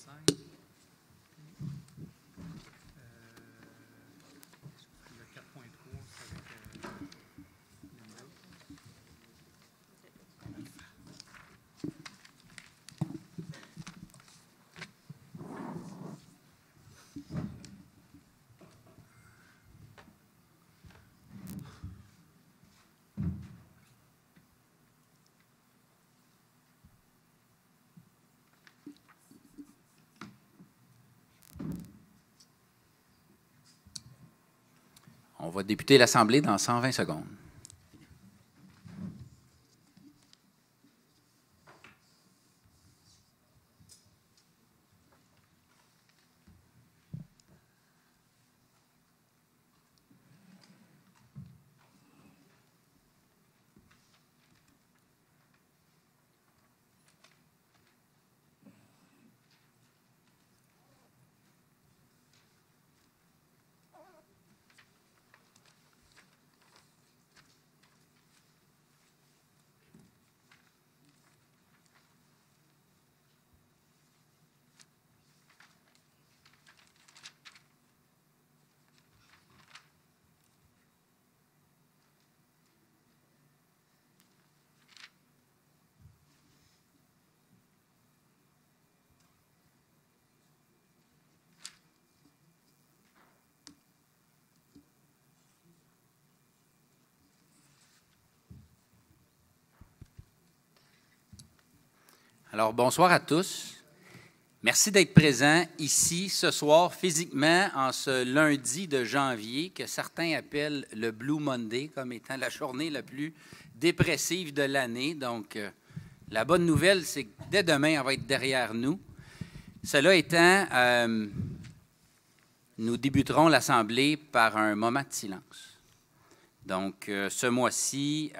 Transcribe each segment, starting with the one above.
45. Euh, le 4.3, c'est avec euh, Linda. On va débuter l'Assemblée dans 120 secondes. Alors, bonsoir à tous. Merci d'être présents ici ce soir physiquement en ce lundi de janvier que certains appellent le Blue Monday comme étant la journée la plus dépressive de l'année. Donc, euh, la bonne nouvelle, c'est que dès demain, on va être derrière nous. Cela étant, euh, nous débuterons l'Assemblée par un moment de silence. Donc, euh, ce mois-ci,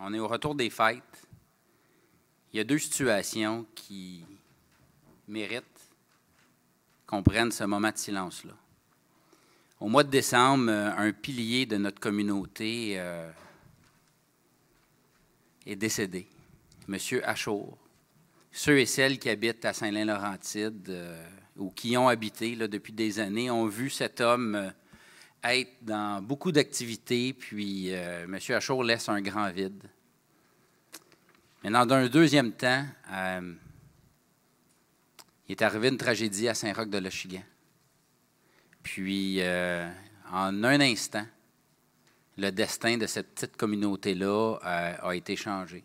on est au retour des fêtes. Il y a deux situations qui méritent qu'on prenne ce moment de silence-là. Au mois de décembre, euh, un pilier de notre communauté euh, est décédé, M. Achour. Ceux et celles qui habitent à Saint-Lin-Laurentide euh, ou qui ont habité là, depuis des années ont vu cet homme être dans beaucoup d'activités, puis M. Achour laisse un grand vide. Mais dans un deuxième temps, euh, il est arrivé une tragédie à Saint-Roch-de-L'Ochigan. Puis, euh, en un instant, le destin de cette petite communauté-là euh, a été changé.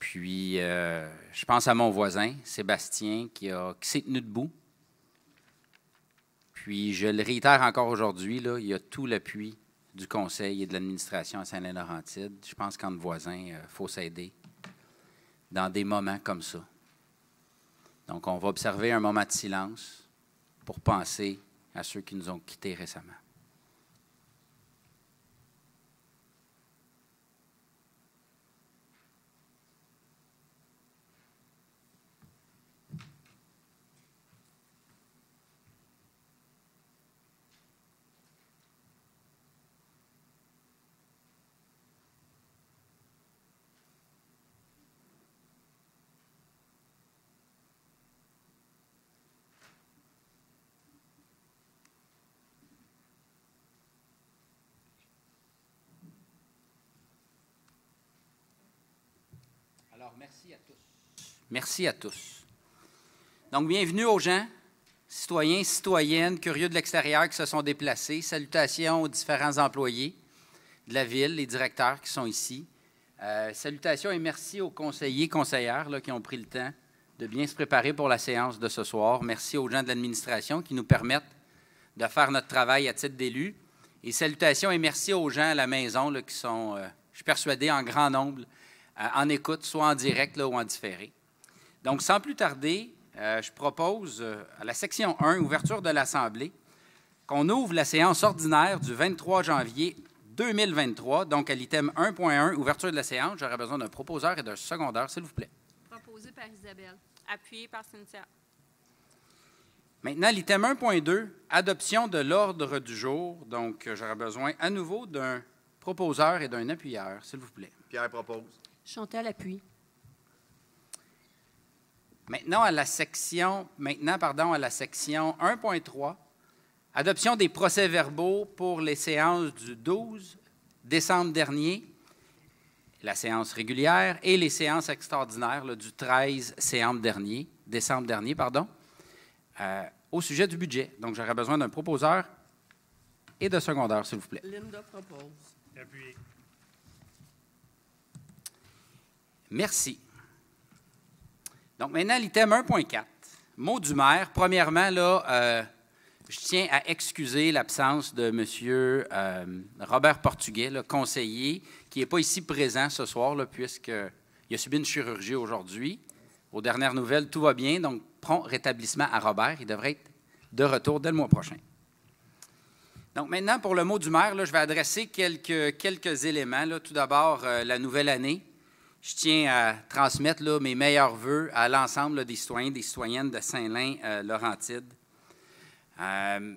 Puis, je pense à mon voisin, Sébastien, qui, qui s'est tenu debout. Puis, je le réitère encore aujourd'hui, il a tout l'appui du conseil et de l'administration à Saint-Laurentide. Je pense qu'en voisin, il faut s'aider dans des moments comme ça. Donc, on va observer un moment de silence pour penser à ceux qui nous ont quittés récemment. Alors, merci à tous. Donc, bienvenue aux gens, citoyens, citoyennes, curieux de l'extérieur qui se sont déplacés. Salutations aux différents employés de la ville, les directeurs qui sont ici. Euh, salutations et merci aux conseillers, conseillères qui ont pris le temps de bien se préparer pour la séance de ce soir. Merci aux gens de l'administration qui nous permettent de faire notre travail à titre d'élu. Et salutations et merci aux gens à la maison qui sont, euh, je suis persuadé, en grand nombre en écoute, soit en direct là, ou en différé. Donc, sans plus tarder, euh, je propose euh, à la section 1, ouverture de l'Assemblée, qu'on ouvre la séance ordinaire du 23 janvier 2023, donc à l'item 1.1, ouverture de la séance. J'aurais besoin d'un proposeur et d'un secondeur, s'il vous plaît. Proposé par Isabelle. Appuyé par Cynthia. Maintenant, l'item 1.2, adoption de l'ordre du jour. Donc, euh, j'aurais besoin à nouveau d'un proposeur et d'un appuyeur, s'il vous plaît. Pierre propose. Chantal appuie. Maintenant, à la section, maintenant, pardon, à la section 1.3, adoption des procès-verbaux pour les séances du 12 décembre dernier, la séance régulière, et les séances extraordinaires là, du 13 décembre dernier, décembre dernier pardon, euh, au sujet du budget. Donc, j'aurais besoin d'un proposeur et de secondaire, s'il vous plaît. Linda propose. Appuyé. Merci. Donc maintenant, l'item 1.4. Mot du maire. Premièrement, là, euh, je tiens à excuser l'absence de M. euh, Robert Portugais, le conseiller, qui n'est pas ici présent ce soir, puisqu'il a subi une chirurgie aujourd'hui. Aux dernières nouvelles, tout va bien, donc prompt rétablissement à Robert. Il devrait être de retour dès le mois prochain. Donc maintenant, pour le mot du maire, là, je vais adresser quelques, quelques éléments. Tout d'abord, euh, la nouvelle année. Je tiens à transmettre mes meilleurs voeux à l'ensemble des citoyens des citoyennes de Saint-Lin-Laurentide. Euh,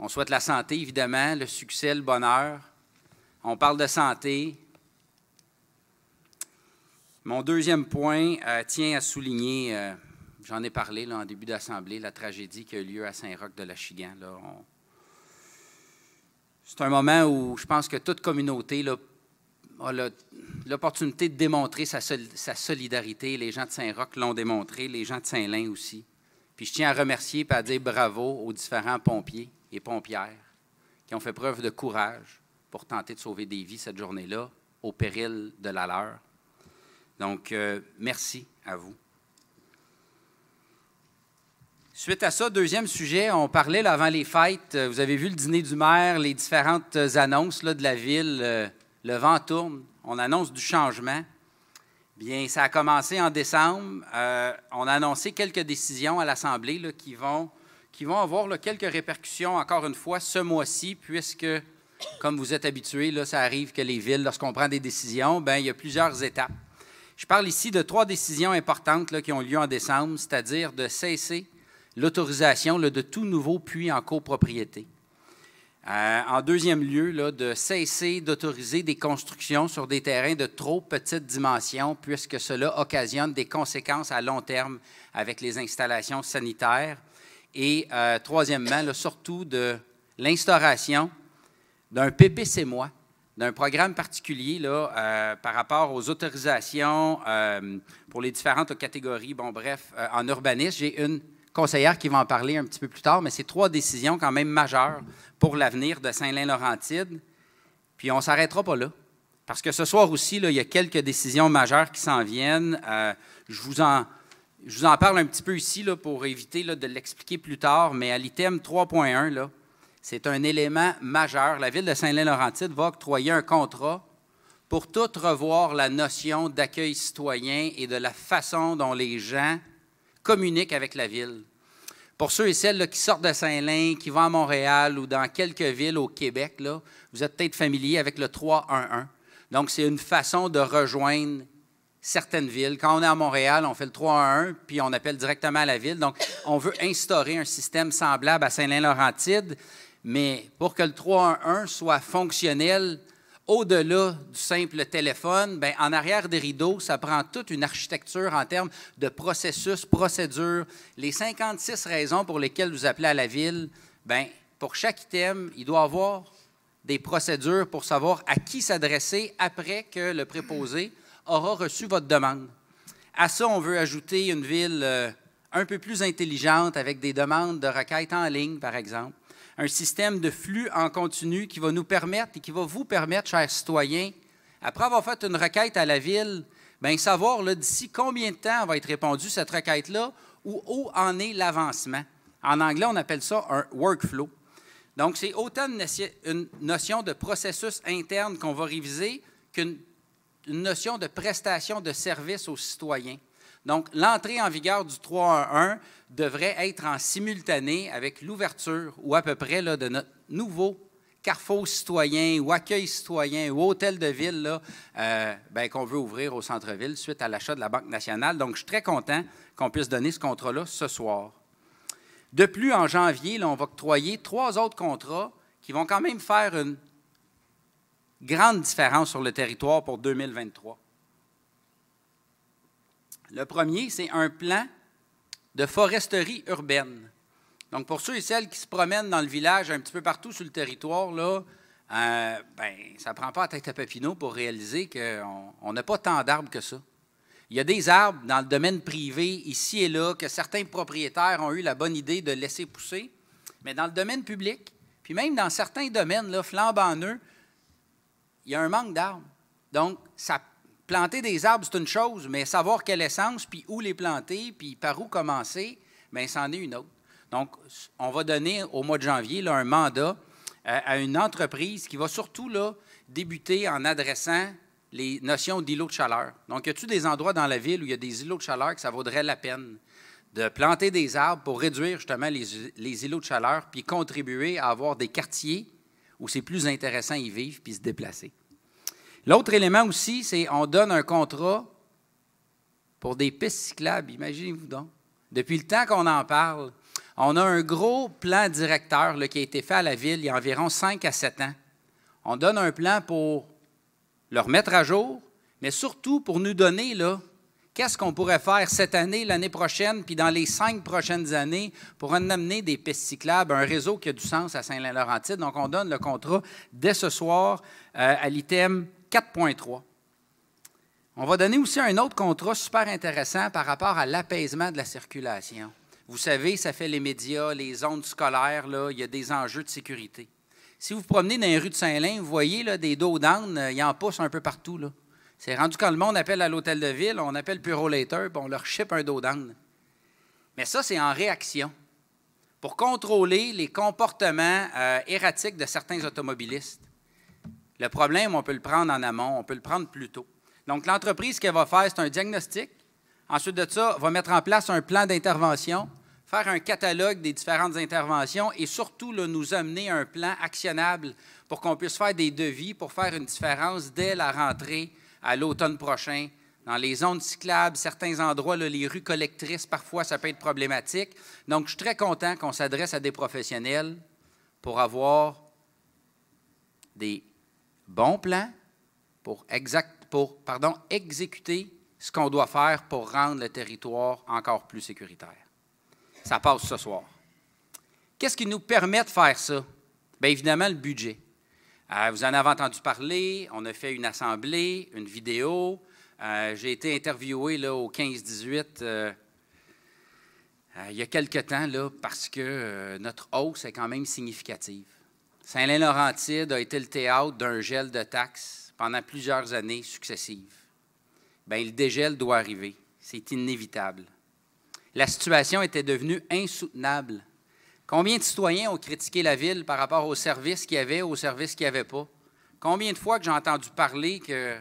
on souhaite la santé, évidemment, le succès, le bonheur. On parle de santé. Mon deuxième point euh, tient à souligner, euh, j'en ai parlé en début d'assemblée, la tragédie qui a eu lieu à Saint-Roch de l'Achigan. C'est un moment où je pense que toute communauté l'opportunité de démontrer sa, sol- sa solidarité. Les gens de Saint-Roch l'ont démontré, les gens de Saint-Lin aussi. Puis je tiens à remercier et à dire bravo aux différents pompiers et pompières qui ont fait preuve de courage pour tenter de sauver des vies cette journée-là, au péril de la leur. Donc, euh, merci à vous. Suite à ça, deuxième sujet, on parlait avant les fêtes, euh, vous avez vu le dîner du maire, les différentes annonces de la ville, euh, le vent tourne, on annonce du changement. Bien, ça a commencé en décembre. Euh, on a annoncé quelques décisions à l'Assemblée qui, vont, avoir quelques répercussions, encore une fois, ce mois-ci, puisque, comme vous êtes habitués, là, ça arrive que les villes, lorsqu'on prend des décisions, bien, il y a plusieurs étapes. Je parle ici de trois décisions importantes qui ont lieu en décembre, c'est-à-dire de cesser l'autorisation de tout nouveau puits en copropriété. Euh, en deuxième lieu, de cesser d'autoriser des constructions sur des terrains de trop petite dimension, puisque cela occasionne des conséquences à long terme avec les installations sanitaires. Et euh, troisièmement, surtout de l'instauration d'un PPC-moi, d'un programme particulier euh, par rapport aux autorisations pour les différentes catégories. Bon, bref, en urbanisme, j'ai une conseillère qui va en parler un petit peu plus tard, mais c'est trois décisions quand même majeures pour l'avenir de Saint-Lin-Laurentide. Puis on ne s'arrêtera pas là. Parce que ce soir aussi, il y a quelques décisions majeures qui s'en viennent. Euh, je, vous en, je vous en parle un petit peu ici là, pour éviter de l'expliquer plus tard, mais à l'item 3.1, là, c'est un élément majeur. La ville de Saint-Lin-Laurentide va octroyer un contrat pour tout revoir la notion d'accueil citoyen et de la façon dont les gens communiquent avec la ville. Pour ceux et celles qui sortent de Saint-Lin, qui vont à Montréal ou dans quelques villes au Québec, vous êtes peut-être familier avec le 311. Donc, c'est une façon de rejoindre certaines villes. Quand on est à Montréal, on fait le 311, puis on appelle directement la ville. Donc, on veut instaurer un système semblable à Saint-Lin-Laurentide, mais pour que le 311 soit fonctionnel, au-delà du simple téléphone, ben, en arrière des rideaux, ça prend toute une architecture en termes de processus, procédures. Les 56 raisons pour lesquelles vous appelez à la ville, ben, pour chaque item, il doit avoir des procédures pour savoir à qui s'adresser après que le préposé aura reçu votre demande. À ça, on veut ajouter une ville euh, un peu plus intelligente avec des demandes de requêtes en ligne, par exemple. Un système de flux en continu qui va nous permettre et qui va vous permettre, chers citoyens, après avoir fait une requête à la ville, bien, savoir d'ici combien de temps va être répondue cette requête-là ou où en est l'avancement. En anglais, on appelle ça un workflow. Donc, c'est autant une, notion- de processus interne qu'on va réviser qu'une une notion de prestation de service aux citoyens. Donc, l'entrée en vigueur du 311 devrait être en simultané avec l'ouverture, ou à peu près, là, de notre nouveau carrefour citoyen ou accueil citoyen ou hôtel de ville euh, ben, qu'on veut ouvrir au centre-ville suite à l'achat de la Banque nationale. Donc, je suis très content qu'on puisse donner ce contrat-là ce soir. De plus, en janvier, on va octroyer trois autres contrats qui vont quand même faire une grande différence sur le territoire pour 2023. Le premier, c'est un plan de foresterie urbaine. Donc, pour ceux et celles qui se promènent dans le village, un petit peu partout sur le territoire, là, euh, ben, ça ne prend pas la tête à Papineau pour réaliser qu'on n'a pas tant d'arbres que ça. Il y a des arbres dans le domaine privé, ici et là, que certains propriétaires ont eu la bonne idée de laisser pousser, mais dans le domaine public, puis même dans certains domaines, là, flambant il y a un manque d'arbres. Donc, ça, planter des arbres, c'est une chose, mais savoir quelle essence, puis où les planter, puis par où commencer, bien, c'en est une autre. Donc, on va donner au mois de janvier un mandat euh, à une entreprise qui va surtout là, débuter en adressant les notions d'îlots de chaleur. Donc, y a-t-il des endroits dans la ville où il y a des îlots de chaleur que ça vaudrait la peine de planter des arbres pour réduire justement les, les îlots de chaleur, puis contribuer à avoir des quartiers où c'est plus intéressant y vivre puis se déplacer? L'autre élément aussi, c'est on donne un contrat pour des pistes cyclables. Imaginez-vous donc. Depuis le temps qu'on en parle, on a un gros plan directeur qui a été fait à la ville il y a environ 5 à 7 ans. On donne un plan pour le remettre à jour, mais surtout pour nous donner là, qu'est-ce qu'on pourrait faire cette année, l'année prochaine, puis dans les cinq prochaines années pour en amener des pistes cyclables, un réseau qui a du sens à Saint-Laurentide. Donc, on donne le contrat dès ce soir euh, à l'item 4.3. On va donner aussi un autre contrat super intéressant par rapport à l'apaisement de la circulation. Vous savez, ça fait les médias, les zones scolaires, là, il y a des enjeux de sécurité. Si vous vous promenez dans les rues de Saint-Lin, vous voyez là, des dos d'âne, euh, il en pousse un peu partout. Là. C'est rendu quand le monde appelle à l'hôtel de ville, on appelle Puro Later, puis on leur ship un dos d'âne. Mais ça, c'est en réaction pour contrôler les comportements euh, erratiques de certains automobilistes. Le problème, on peut le prendre en amont, on peut le prendre plus tôt. Donc, l'entreprise, ce qu'elle va faire, c'est un diagnostic. Ensuite de ça, va mettre en place un plan d'intervention faire un catalogue des différentes interventions et surtout nous amener un plan actionnable pour qu'on puisse faire des devis pour faire une différence dès la rentrée à l'automne prochain. Dans les zones cyclables, certains endroits, les rues collectrices, parfois, ça peut être problématique. Donc, je suis très content qu'on s'adresse à des professionnels pour avoir des bons plans pour, exécuter ce qu'on doit faire pour rendre le territoire encore plus sécuritaire. Ça passe ce soir. Qu'est-ce qui nous permet de faire ça? Bien évidemment, le budget. Euh, vous en avez entendu parler, on a fait une assemblée, une vidéo. Euh, j'ai été interviewé là, au 15-18 euh, il y a quelque temps parce que notre hausse est quand même significative. Saint-Laurentide a été le théâtre d'un gel de taxes pendant plusieurs années successives. Bien, le dégel doit arriver. C'est inévitable la situation était devenue insoutenable. Combien de citoyens ont critiqué la ville par rapport aux services qu'il y avait, aux services qu'il n'y avait pas? Combien de fois que j'ai entendu parler que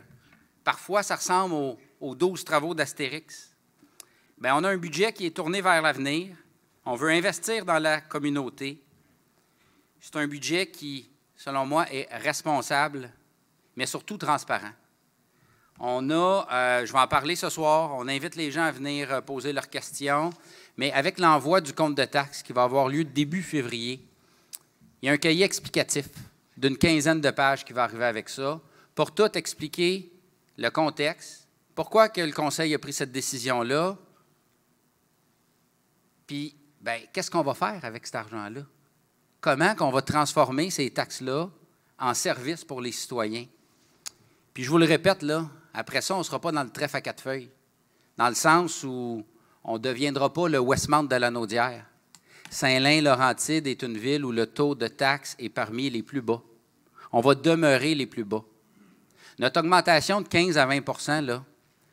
parfois ça ressemble aux, aux 12 travaux d'Astérix? Bien, on a un budget qui est tourné vers l'avenir. On veut investir dans la communauté. C'est un budget qui, selon moi, est responsable, mais surtout transparent. On a, euh, je vais en parler ce soir, on invite les gens à venir euh, poser leurs questions, mais avec l'envoi du compte de taxes qui va avoir lieu début février, il y a un cahier explicatif d'une quinzaine de pages qui va arriver avec ça pour tout expliquer le contexte, pourquoi que le Conseil a pris cette décision-là, puis ben, qu'est-ce qu'on va faire avec cet argent-là? Comment qu'on va transformer ces taxes-là en service pour les citoyens? Puis je vous le répète, là, après ça, on ne sera pas dans le trèfle à quatre feuilles, dans le sens où on ne deviendra pas le Westmount de la Naudière. Saint-Lin-Laurentide est une ville où le taux de taxes est parmi les plus bas. On va demeurer les plus bas. Notre augmentation de 15 à 20 là,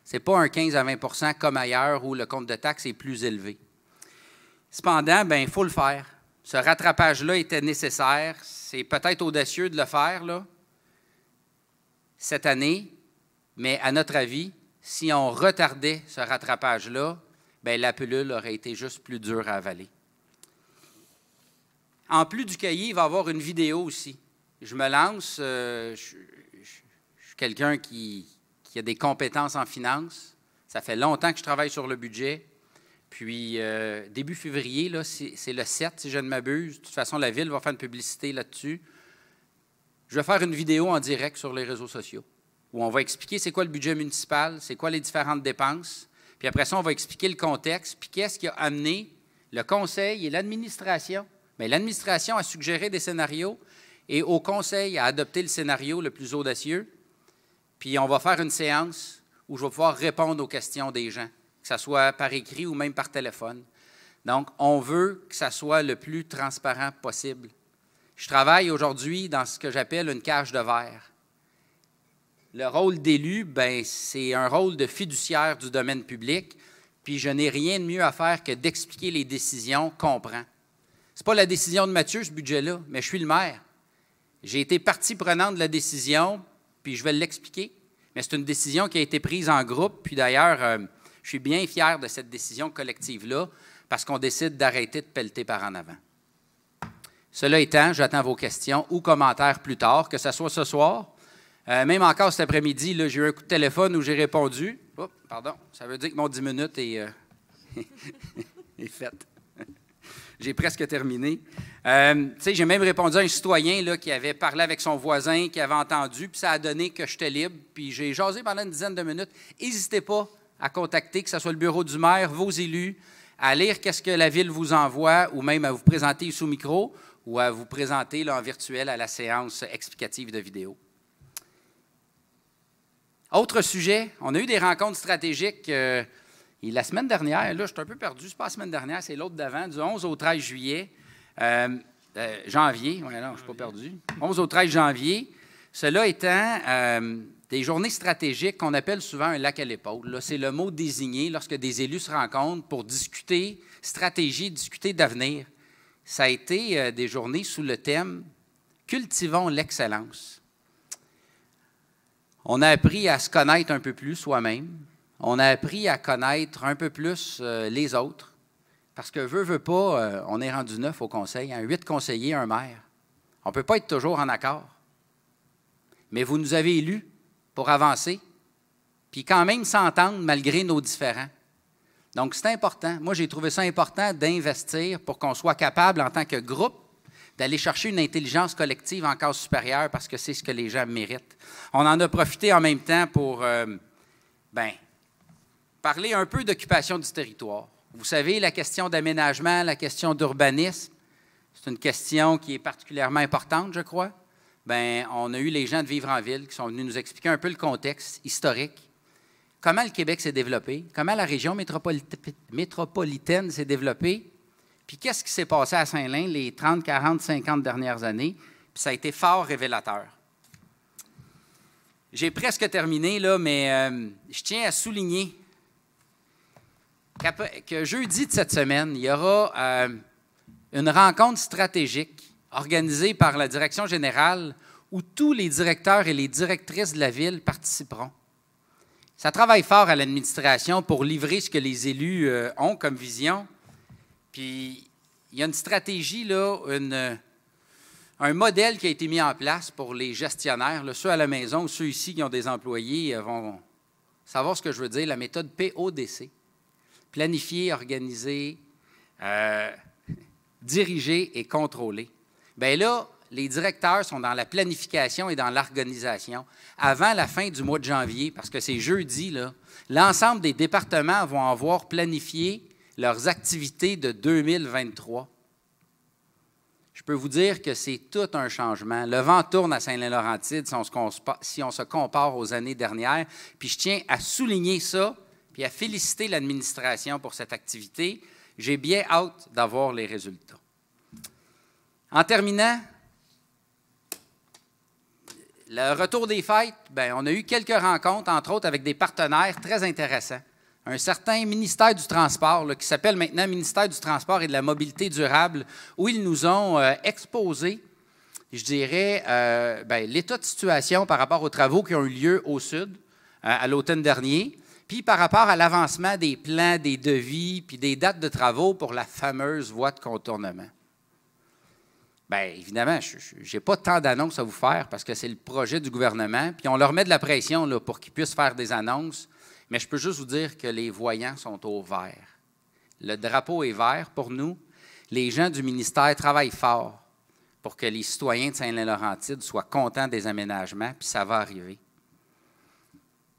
ce n'est pas un 15 à 20% comme ailleurs où le compte de taxes est plus élevé. Cependant, ben, il faut le faire. Ce rattrapage-là était nécessaire. C'est peut-être audacieux de le faire cette année, mais à notre avis, si on retardait ce rattrapage-là, ben, la pilule aurait été juste plus dure à avaler. En plus du cahier, il va y avoir une vidéo aussi. Je me lance, euh, je, suis quelqu'un qui, a des compétences en finance. Ça fait longtemps que je travaille sur le budget. Puis, euh, début février, c'est le 7, si je ne m'abuse. De toute façon, la Ville va faire une publicité là-dessus. Je vais faire une vidéo en direct sur les réseaux sociaux où on va expliquer c'est quoi le budget municipal, c'est quoi les différentes dépenses, Puis après ça, on va expliquer le contexte, puis qu'est-ce qui a amené le conseil et l'administration. Mais l'administration a suggéré des scénarios et au conseil a adopté le scénario le plus audacieux. Puis on va faire une séance où je vais pouvoir répondre aux questions des gens, ce soit par écrit ou même par téléphone. Donc, on veut que ça soit le plus transparent possible. Je travaille aujourd'hui dans ce que j'appelle une cage de verre. Le rôle d'élu, ben, c'est un rôle de fiduciaire du domaine public, puis je n'ai rien de mieux à faire que d'expliquer les décisions qu'on prend. Ce n'est pas la décision de Mathieu, ce budget-là, mais je suis le maire. J'ai été partie prenante de la décision, puis je vais l'expliquer. Mais c'est une décision qui a été prise en groupe, puis d'ailleurs, euh, je suis bien fier de cette décision collective-là, parce qu'on décide d'arrêter de pelleter par en avant. Cela étant, j'attends vos questions ou commentaires plus tard, que ce soit ce soir. Euh, même encore cet après-midi, j'ai eu un coup de téléphone où j'ai répondu. Oh, pardon, ça veut dire que mon 10 minutes est, euh, est faite. J'ai presque terminé. Euh, j'ai même répondu à un citoyen là, qui avait parlé avec son voisin, qui avait entendu, puis ça a donné que j'étais libre. Puis j'ai jasé pendant une dizaine de minutes. N'hésitez pas à contacter, que ce soit le bureau du maire, vos élus, à lire qu'est-ce que la ville vous envoie, ou même à vous présenter sous micro, ou à vous présenter en virtuel à la séance explicative de vidéo. Autre sujet, on a eu des rencontres stratégiques. Euh, et la semaine dernière, là, je suis un peu perdu, c'est pas la semaine dernière, c'est l'autre d'avant, du 11 au 13 juillet, euh, euh, janvier, non, je ne suis pas perdu, 11 au 13 janvier, cela étant des journées stratégiques qu'on appelle souvent un lac à l'épaule. C'est le mot désigné lorsque des élus se rencontrent pour discuter stratégie, discuter d'avenir. Ça a été des journées sous le thème Cultivons l'excellence. On a appris à se connaître un peu plus soi-même, on a appris à connaître un peu plus euh, les autres. Parce que veut, veut pas, euh, on est rendu neuf au conseil, un huit conseillers, un maire. On ne peut pas être toujours en accord. Mais vous nous avez élus pour avancer, puis quand même s'entendre malgré nos différends. Donc, c'est important. Moi, j'ai trouvé ça important d'investir pour qu'on soit capable, en tant que groupe, d'aller chercher une intelligence collective encore supérieure parce que c'est ce que les gens méritent. On en a profité en même temps pour, euh, ben, parler un peu d'occupation du territoire. Vous savez, la question d'aménagement, la question d'urbanisme, c'est une question qui est particulièrement importante, je crois. Bien, on a eu les gens de Vivre en Ville qui sont venus nous expliquer un peu le contexte historique, comment le Québec s'est développé, comment la région métropolitaine s'est développée, puis qu'est-ce qui s'est passé à Saint-Lin les 30, 40, 50 dernières années? Puis ça a été fort révélateur. J'ai presque terminé, là, mais euh, je tiens à souligner que jeudi de cette semaine, il y aura euh, une rencontre stratégique organisée par la direction générale où tous les directeurs et les directrices de la ville participeront. Ça travaille fort à l'administration pour livrer ce que les élus euh, ont comme vision. Puis il y a une stratégie, là, un modèle qui a été mis en place pour les gestionnaires, ceux à la maison, ceux ici qui ont des employés euh, vont savoir ce que je veux dire, la méthode PODC planifier, organiser, euh, diriger et contrôler. Bien là, les directeurs sont dans la planification et dans l'organisation avant la fin du mois de janvier, parce que c'est jeudi, l'ensemble des départements vont avoir planifié leurs activités de 2023. Je peux vous dire que c'est tout un changement. Le vent tourne à Saint-Laurentide si, on se compare aux années dernières. Puis je tiens à souligner ça et à féliciter l'administration pour cette activité. J'ai bien hâte d'avoir les résultats. En terminant, le retour des fêtes, bien, on a eu quelques rencontres, entre autres avec des partenaires très intéressants. Un certain ministère du Transport, qui s'appelle maintenant Ministère du Transport et de la Mobilité durable, où ils nous ont euh, exposé, je dirais, euh, ben, l'état de situation par rapport aux travaux qui ont eu lieu au Sud euh, à l'automne dernier, puis par rapport à l'avancement des plans, des devis, puis des dates de travaux pour la fameuse voie de contournement. Bien, évidemment, je n'ai pas tant d'annonces à vous faire parce que c'est le projet du gouvernement, puis on leur met de la pression là, pour qu'ils puissent faire des annonces, mais je peux juste vous dire que les voyants sont au vert. Le drapeau est vert pour nous. Les gens du ministère travaillent fort pour que les citoyens de Saint-Laurentide soient contents des aménagements, puis ça va arriver.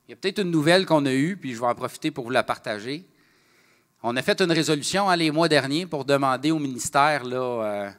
Il y a peut-être une nouvelle qu'on a eue, puis je vais en profiter pour vous la partager. On a fait une résolution hein, les mois derniers pour demander au ministère là, euh,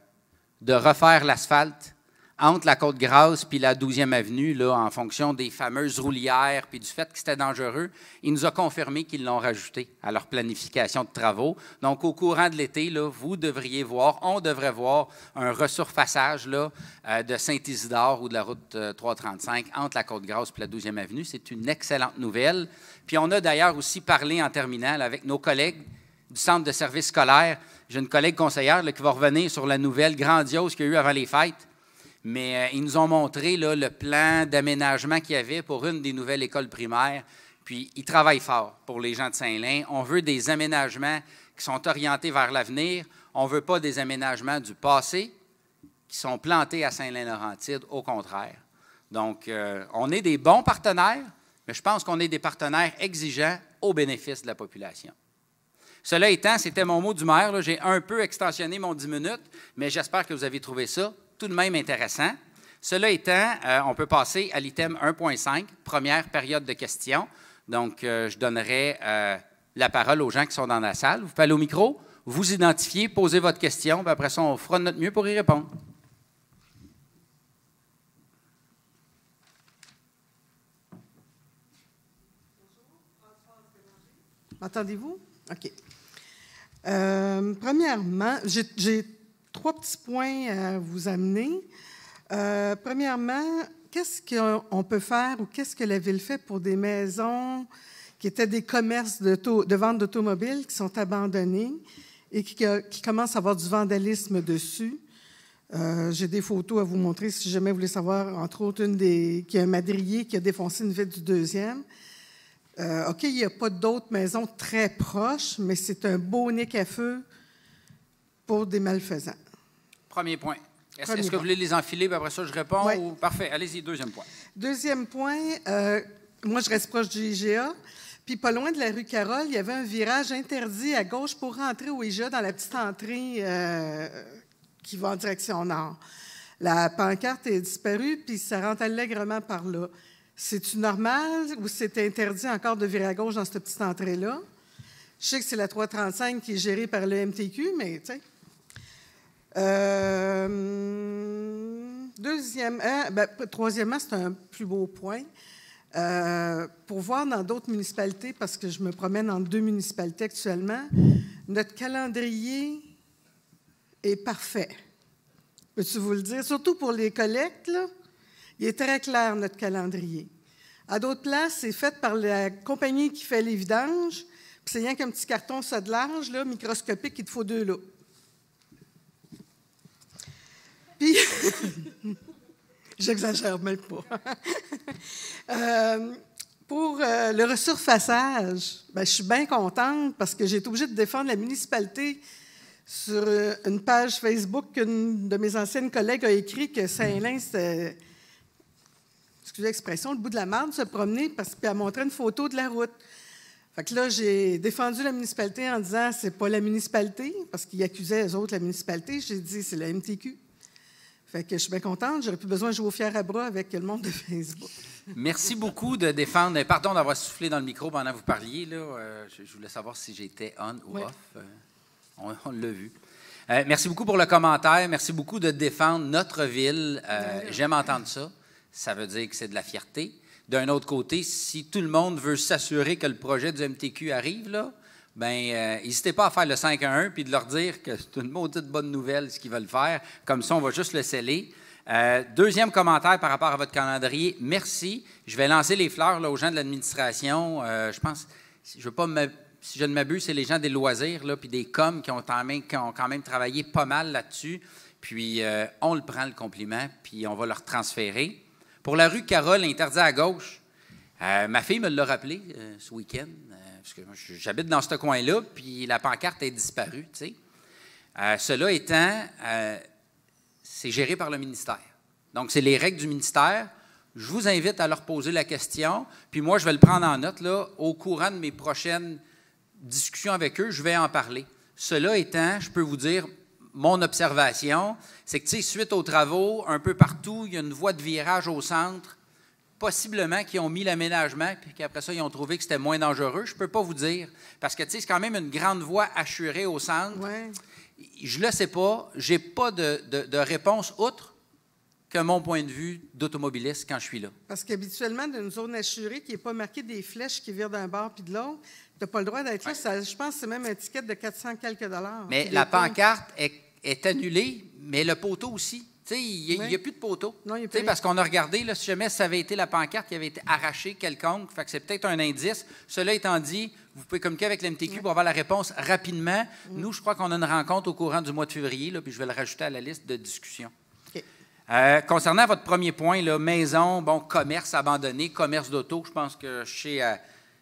de refaire l'asphalte entre la Côte-Grasse puis la 12e avenue, là, en fonction des fameuses roulières puis du fait que c'était dangereux. Il nous a confirmé qu'ils l'ont rajouté à leur planification de travaux. Donc, au courant de l'été, vous devriez voir, on devrait voir un resurfaçage là, euh, de Saint-Isidore ou de la route 335 euh, entre la Côte-Grasse et la 12e avenue. C'est une excellente nouvelle. Puis, on a d'ailleurs aussi parlé en terminale avec nos collègues du centre de services scolaires. J'ai une collègue conseillère qui va revenir sur la nouvelle grandiose qu'il y a eu avant les fêtes mais euh, ils nous ont montré le plan d'aménagement qu'il y avait pour une des nouvelles écoles primaires. Puis ils travaillent fort pour les gens de Saint-Lin. On veut des aménagements qui sont orientés vers l'avenir. On ne veut pas des aménagements du passé qui sont plantés à Saint-Lin-Laurentide, au contraire. Donc, euh, on est des bons partenaires, mais je pense qu'on est des partenaires exigeants au bénéfice de la population. Cela étant, c'était mon mot du maire. J'ai un peu extensionné mon 10 minutes, mais j'espère que vous avez trouvé ça tout de même intéressant. Cela étant, euh, on peut passer à l'item 1.5, première période de questions. Donc, euh, je donnerai euh, la parole aux gens qui sont dans la salle. Vous pouvez aller au micro, vous identifier, poser votre question, après ça, on fera de notre mieux pour y répondre. Entendez-vous? OK. Premièrement, j'ai trois petits points à vous amener. Euh, premièrement, qu'est-ce qu'on peut faire ou qu'est-ce que la Ville fait pour des maisons qui étaient des commerces de, de vente d'automobiles qui sont abandonnés et qui, commencent à avoir du vandalisme dessus? Euh, j'ai des photos à vous montrer si jamais vous voulez savoir, entre autres, une des, qui a un madrier qui a défoncé une vitre du deuxième. Euh, OK, il n'y a pas d'autres maisons très proches, mais c'est un beau nez à feu pour des malfaisants. Premier point. Est-ce que vous voulez les enfiler, puis après ça, je réponds? Parfait? Allez-y, deuxième point. Deuxième point, euh, moi, je reste proche du IGA. Puis pas loin de la rue Carole, il y avait un virage interdit à gauche pour rentrer au IGA dans la petite entrée euh, qui va en direction nord. La pancarte est disparue, puis ça rentre allègrement par là. C'est-tu normal ou c'est interdit encore de virer à gauche dans cette petite entrée-là? Je sais que c'est la 335 qui est gérée par le MTQ, mais tu sais, euh, deuxième, hein, ben, troisièmement, c'est un plus beau point. Euh, pour voir dans d'autres municipalités, parce que je me promène en deux municipalités actuellement, notre calendrier est parfait. Peux-tu vous le dire? Surtout pour les collectes, il est très clair, notre calendrier. À d'autres places, c'est fait par la compagnie qui fait les vidanges, puis c'est rien qu'un petit carton ça de large, là, microscopique, il te faut deux lots. j'exagère même pas. Euh, pour euh, le resurfaçage, ben, je suis bien contente parce que j'ai été obligée de défendre la municipalité sur euh, une page Facebook qu'une de mes anciennes collègues a écrit que Saint-Lin, c'était, excusez l'expression, le bout de la marde, se promener parce qu'elle montrait une photo de la route. Fait que là, j'ai défendu la municipalité en disant c'est pas la municipalité, parce qu'ils accusaient les autres la municipalité. J'ai dit c'est la MTQ. Fait que je suis bien contente. J'aurais plus besoin de jouer au fier à bras avec le monde de Facebook. Merci beaucoup de défendre. Pardon d'avoir soufflé dans le micro pendant que vous parliez. Là. Euh, je, voulais savoir si j'étais on ou off. Euh, on, l'a vu. Euh, merci beaucoup pour le commentaire. Merci beaucoup de défendre notre ville. J'aime entendre ça. Ça veut dire que c'est de la fierté. D'un autre côté, si tout le monde veut s'assurer que le projet du MTQ arrive, là, ben euh, n'hésitez pas à faire le 5 à 1 puis de leur dire que c'est une maudite bonne nouvelle ce qu'ils veulent faire. Comme ça, on va juste le sceller. Euh, deuxième commentaire par rapport à votre calendrier. Merci. Je vais lancer les fleurs là, aux gens de l'administration. Euh, je pense, je veux pas si je ne m'abuse, c'est les gens des loisirs là, puis des coms qui ont, qui ont quand même travaillé pas mal là-dessus. Puis on le prend le compliment, puis on va leur transférer. Pour la rue Carole, interdit à gauche, ma fille me l'a rappelé ce week-end parce que j'habite dans ce coin-là, puis la pancarte est disparue. Tu sais. Euh, cela étant, euh, c'est géré par le ministère. Donc, c'est les règles du ministère. Je vous invite à leur poser la question, puis moi, je vais le prendre en note. Là, au courant de mes prochaines discussions avec eux, je vais en parler. Cela étant, je peux vous dire, mon observation, c'est que, tu sais, suite aux travaux, un peu partout, il y a une voie de virage au centre possiblement qui ont mis l'aménagement, puis qu'après ça, ils ont trouvé que c'était moins dangereux. Je ne peux pas vous dire. Parce que, tu sais, c'est quand même une grande voie assurée au centre. Ouais. Je ne le sais pas. Je n'ai pas de, de- de réponse outre que mon point de vue d'automobiliste quand je suis là. Parce qu'habituellement, dans une zone assurée qui n'est pas marquée des flèches qui virent d'un bord puis de l'autre, tu n'as pas le droit d'être là. Ça, je pense que c'est même un ticket de 400 quelques dollars. Mais la pancarte est, est annulée, mais le poteau aussi. Il n'y a, Oui. a plus de poteau. Non, il plus Parce qu'on a regardé, là, si jamais ça avait été la pancarte qui avait été arrachée quelconque, fait que c'est peut-être un indice. Cela étant dit, vous pouvez communiquer avec l'MTQ pour avoir la réponse rapidement. Nous, je crois qu'on a une rencontre au courant du mois de février, là, puis je vais le rajouter à la liste de discussion. Euh, concernant votre premier point, là, maison, bon, commerce abandonné, commerce d'auto, je pense que chez, euh,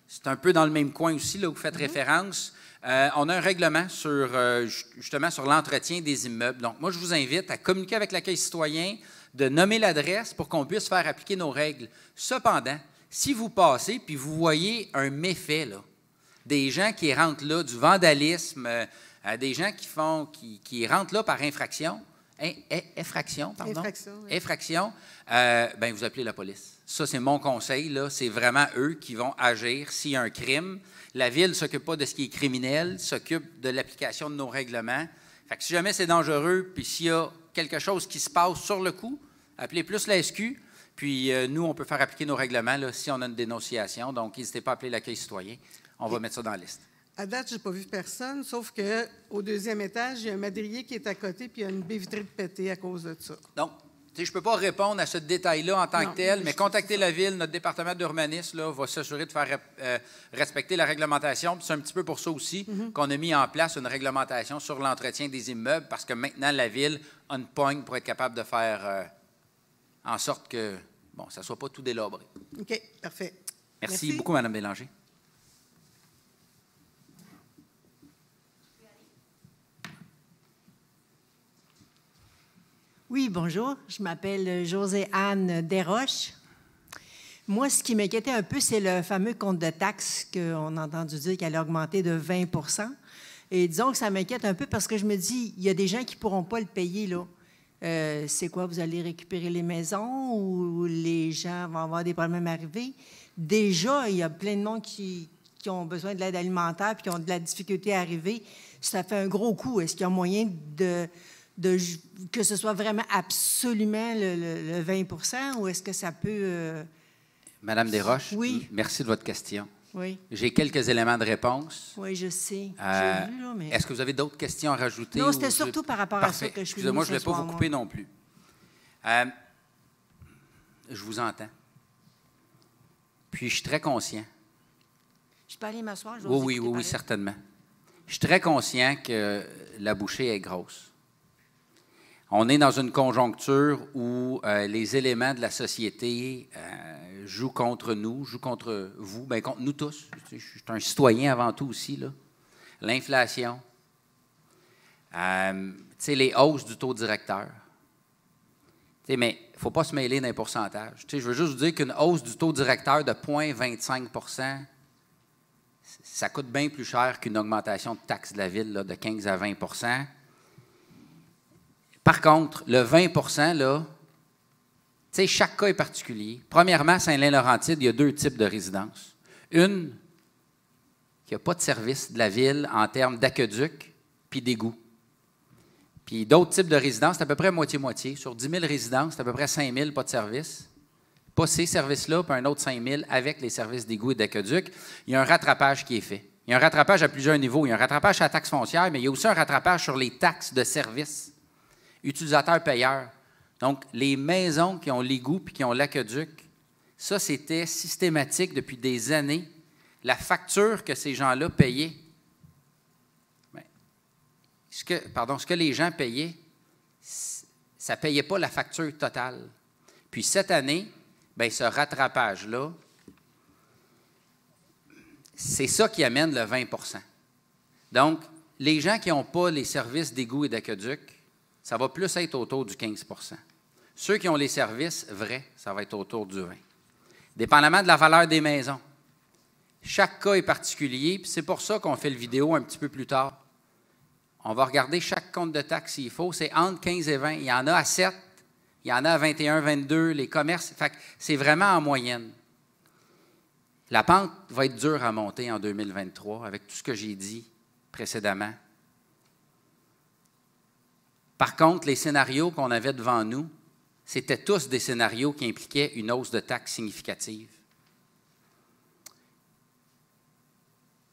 c'est un peu dans le même coin aussi, là où vous faites référence. Euh, on a un règlement sur, euh, justement sur l'entretien des immeubles. Donc, moi, je vous invite à communiquer avec l'accueil citoyen, de nommer l'adresse pour qu'on puisse faire appliquer nos règles. Cependant, si vous passez puis vous voyez un méfait, là, des gens qui rentrent là, du vandalisme, euh, des gens qui font, qui, qui rentrent là par infraction, hein, eh, effraction, pardon. Infraction, oui. Effraction, ben vous appelez la police. Ça, c'est mon conseil, là. C'est vraiment eux qui vont agir s'il y a un crime. La Ville ne s'occupe pas de ce qui est criminel, s'occupe de l'application de nos règlements. Fait que si jamais c'est dangereux, puis s'il y a quelque chose qui se passe sur le coup, appelez plus la SQ, puis euh, nous, on peut faire appliquer nos règlements là, si on a une dénonciation. Donc, n'hésitez pas à appeler l'accueil citoyen. On va mettre ça dans la liste. À date, je n'ai pas vu personne, sauf qu'au deuxième étage, il y a un madrier qui est à côté, puis il y a une baie vitrée de pété à cause de ça. Donc, je ne peux pas répondre à ce détail-là en tant Non, que tel, mais contactez la Ville, notre département d'urbanisme va s'assurer de faire euh, respecter la réglementation. C'est un petit peu pour ça aussi Mm-hmm. qu'on a mis en place une réglementation sur l'entretien des immeubles, parce que maintenant, la Ville a une pogne pour être capable de faire euh, en sorte que, bon, ça ne soit pas tout délabré. OK, parfait. Merci, beaucoup, Mme Bélanger. Oui, bonjour. Je m'appelle José-Anne Desroches. Moi, ce qui m'inquiétait un peu, c'est le fameux compte de taxes qu'on a entendu dire qu'elle a augmenté de 20% Et disons que ça m'inquiète un peu parce que je me dis, il y a des gens qui ne pourront pas le payer, là. Euh, c'est quoi, vous allez récupérer les maisons ou les gens vont avoir des problèmes à arriver? Déjà, il y a plein de monde qui, qui ont besoin de l'aide alimentaire puis qui ont de la difficulté à arriver. Ça fait un gros coup. Est-ce qu'il y a moyen de, de que ce soit vraiment absolument le, le- le 20% ou est-ce que ça peut. euh, Madame Desroches, Oui. merci de votre question. oui, J'ai quelques éléments de réponse. oui, je sais. Euh, mais. Est-ce que vous avez d'autres questions à rajouter? Non, c'était surtout par rapport à ça que je suis Excusez-moi, je ne vais pas vous moi. couper non plus. Euh, je vous entends. Puis je suis très conscient. Je peux aller m'asseoir? Oui, oui, oui, oui, certainement. Je suis très conscient que la bouchée est grosse. On est dans une conjoncture où euh, les éléments de la société euh, jouent contre nous, jouent contre vous, bien contre nous tous. Je suis un citoyen avant tout aussi. L'inflation, euh, les hausses du taux directeur. Mais il ne faut pas se mêler d'un pourcentage. Je veux juste vous dire qu'une hausse du taux directeur de 0,25% ça coûte bien plus cher qu'une augmentation de taxes de la ville de 15 à 20 Par contre, le 20% là, tu sais, chaque cas est particulier. Premièrement, Saint-Lin-Laurentide, il y a deux types de résidences. Une qui n'a pas de service de la ville en termes d'aqueduc puis d'égout. Puis d'autres types de résidences, c'est à peu près moitié-moitié. Sur 10 000 résidences, c'est à peu près 5 000 pas de service. Pas ces services-là, puis un autre 5 000 avec les services d'égout et d'aqueduc. Il y a un rattrapage qui est fait. Il y a un rattrapage à plusieurs niveaux. Il y a un rattrapage sur la taxe foncière, mais il y a aussi un rattrapage sur les taxes de service. Utilisateurs-payeurs. Donc, les maisons qui ont l'égout puis qui ont l'aqueduc, ça, c'était systématique depuis des années. La facture que ces gens-là payaient, ben, ce que, pardon, ce que les gens payaient, ça ne payait pas la facture totale. Puis cette année, ben, ce rattrapage-là, c'est ça qui amène le 20% Donc, les gens qui n'ont pas les services d'égout et d'aqueduc, ça va plus être autour du 15% Ceux qui ont les services vrais, ça va être autour du 20% Dépendamment de la valeur des maisons. Chaque cas est particulier, puis c'est pour ça qu'on fait le vidéo un petit peu plus tard. On va regarder chaque compte de taxe s'il faut. C'est entre 15 et 20. Il y en a à 7, Il y en a à 21, 22, les commerces. Fait c'est vraiment en moyenne. La pente va être dure à monter en 2023 avec tout ce que j'ai dit précédemment. Par contre, les scénarios qu'on avait devant nous, c'était tous des scénarios qui impliquaient une hausse de taxes significative.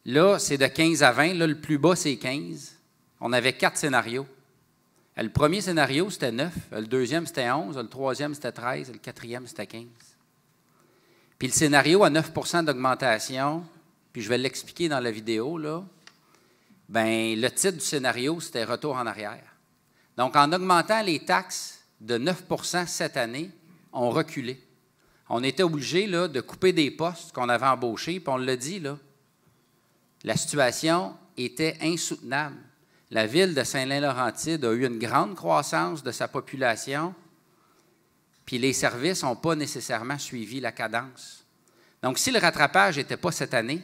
Là, c'est de 15 à 20. Là, le plus bas, c'est 15. On avait quatre scénarios. Le premier scénario, c'était 9. Le deuxième, c'était 11. Le troisième, c'était 13. Le quatrième, c'était 15. Puis le scénario à 9% d'augmentation, puis je vais l'expliquer dans la vidéo, là, ben, le titre du scénario, c'était Retour en arrière. Donc, en augmentant les taxes de 9% cette année, on reculait. On était obligé de couper des postes qu'on avait embauchés, puis on l'a dit, là, la situation était insoutenable. La ville de Saint-Lin-Laurentide a eu une grande croissance de sa population, puis les services n'ont pas nécessairement suivi la cadence. Donc, si le rattrapage n'était pas cette année,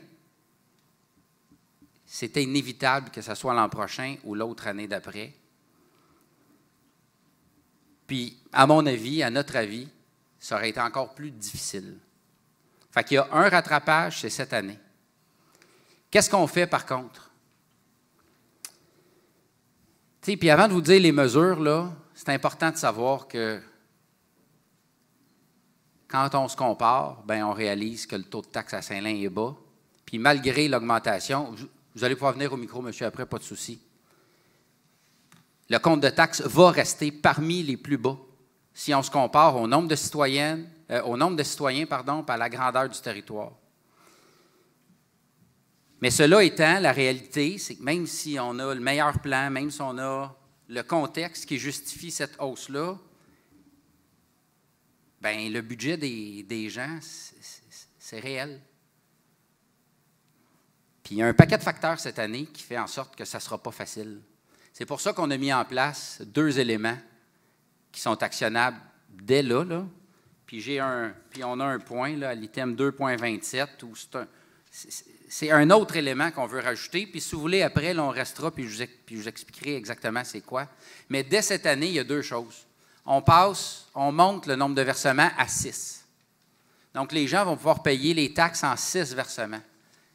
c'était inévitable que ce soit l'an prochain ou l'autre année d'après. Puis, à mon avis, à notre avis, ça aurait été encore plus difficile. Fait qu'il y a un rattrapage, c'est cette année. Qu'est-ce qu'on fait par contre? Puis avant de vous dire les mesures, là, c'est important de savoir que quand on se compare, ben, on réalise que le taux de taxe à Saint-Lin est bas. Puis malgré l'augmentation, vous allez pouvoir venir au micro, monsieur, après, pas de souci. Le compte de taxe va rester parmi les plus bas si on se compare au nombre de citoyennes, euh, au nombre de citoyens, pardon, à la grandeur du territoire. Mais cela étant, la réalité, c'est que même si on a le meilleur plan, même si on a le contexte qui justifie cette hausse-là, ben le budget des, des gens, c'est réel. Puis il y a un paquet de facteurs cette année qui fait en sorte que ça ne sera pas facile. C'est pour ça qu'on a mis en place deux éléments qui sont actionnables dès là. Puis, j'ai un, puis on a un point là, à l'item 2.27 où c'est un, un autre élément qu'on veut rajouter. Puis si vous voulez, après, on restera, puis je, vous, expliquerai exactement c'est quoi. Mais dès cette année, il y a deux choses. On passe, on monte le nombre de versements à six. Donc, les gens vont pouvoir payer les taxes en six versements.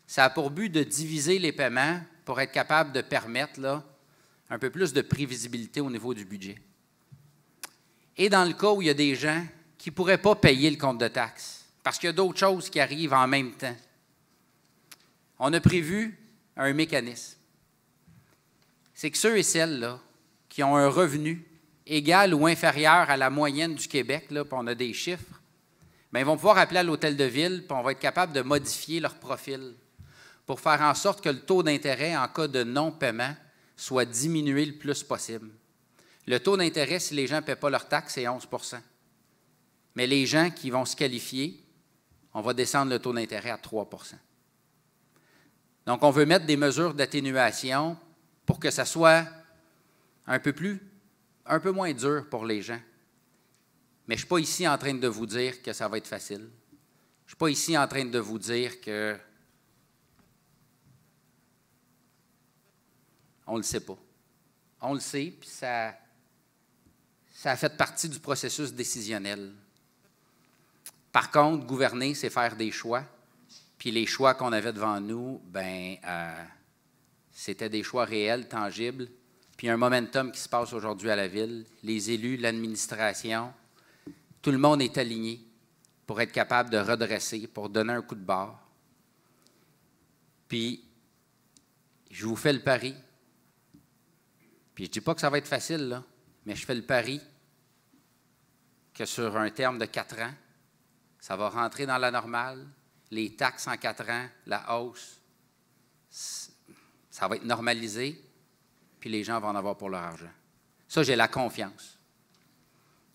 Ça a pour but de diviser les paiements pour être capable de permettre là, un peu plus de prévisibilité au niveau du budget. Et dans le cas où il y a des gens qui ne pourraient pas payer le compte de taxes, parce qu'il y a d'autres choses qui arrivent en même temps, on a prévu un mécanisme. C'est que ceux et celles-là qui ont un revenu égal ou inférieur à la moyenne du Québec, puis on a des chiffres, bien, ils vont pouvoir appeler à l'hôtel de ville, puis on va être capable de modifier leur profil pour faire en sorte que le taux d'intérêt en cas de non-paiement soit diminué le plus possible. Le taux d'intérêt, si les gens ne paient pas leur taxe, c'est 11% Mais les gens qui vont se qualifier, on va descendre le taux d'intérêt à 3% donc, on veut mettre des mesures d'atténuation pour que ça soit un peu plus, un peu moins dur pour les gens. Mais je ne suis pas ici en train de vous dire que ça va être facile. Je ne suis pas ici en train de vous dire que on ne le sait pas. On le sait, puis ça, a fait partie du processus décisionnel. Par contre, gouverner, c'est faire des choix. Puis les choix qu'on avait devant nous, ben, euh, c'était des choix réels, tangibles. Puis un momentum qui se passe aujourd'hui à la ville. Les élus, l'administration, tout le monde est aligné pour être capable de redresser, pour donner un coup de barre. Puis, je vous fais le pari. Puis je ne dis pas que ça va être facile, là, mais je fais le pari que sur un terme de quatre ans, ça va rentrer dans la normale, les taxes en quatre ans, la hausse, ça va être normalisé, puis les gens vont en avoir pour leur argent. Ça, j'ai la confiance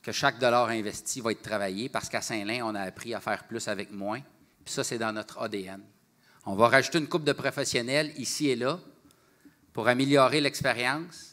que chaque dollar investi va être travaillé parce qu'à Saint-Lin, on a appris à faire plus avec moins. Puis ça, c'est dans notre ADN. On va rajouter une coupe de professionnels ici et là pour améliorer l'expérience.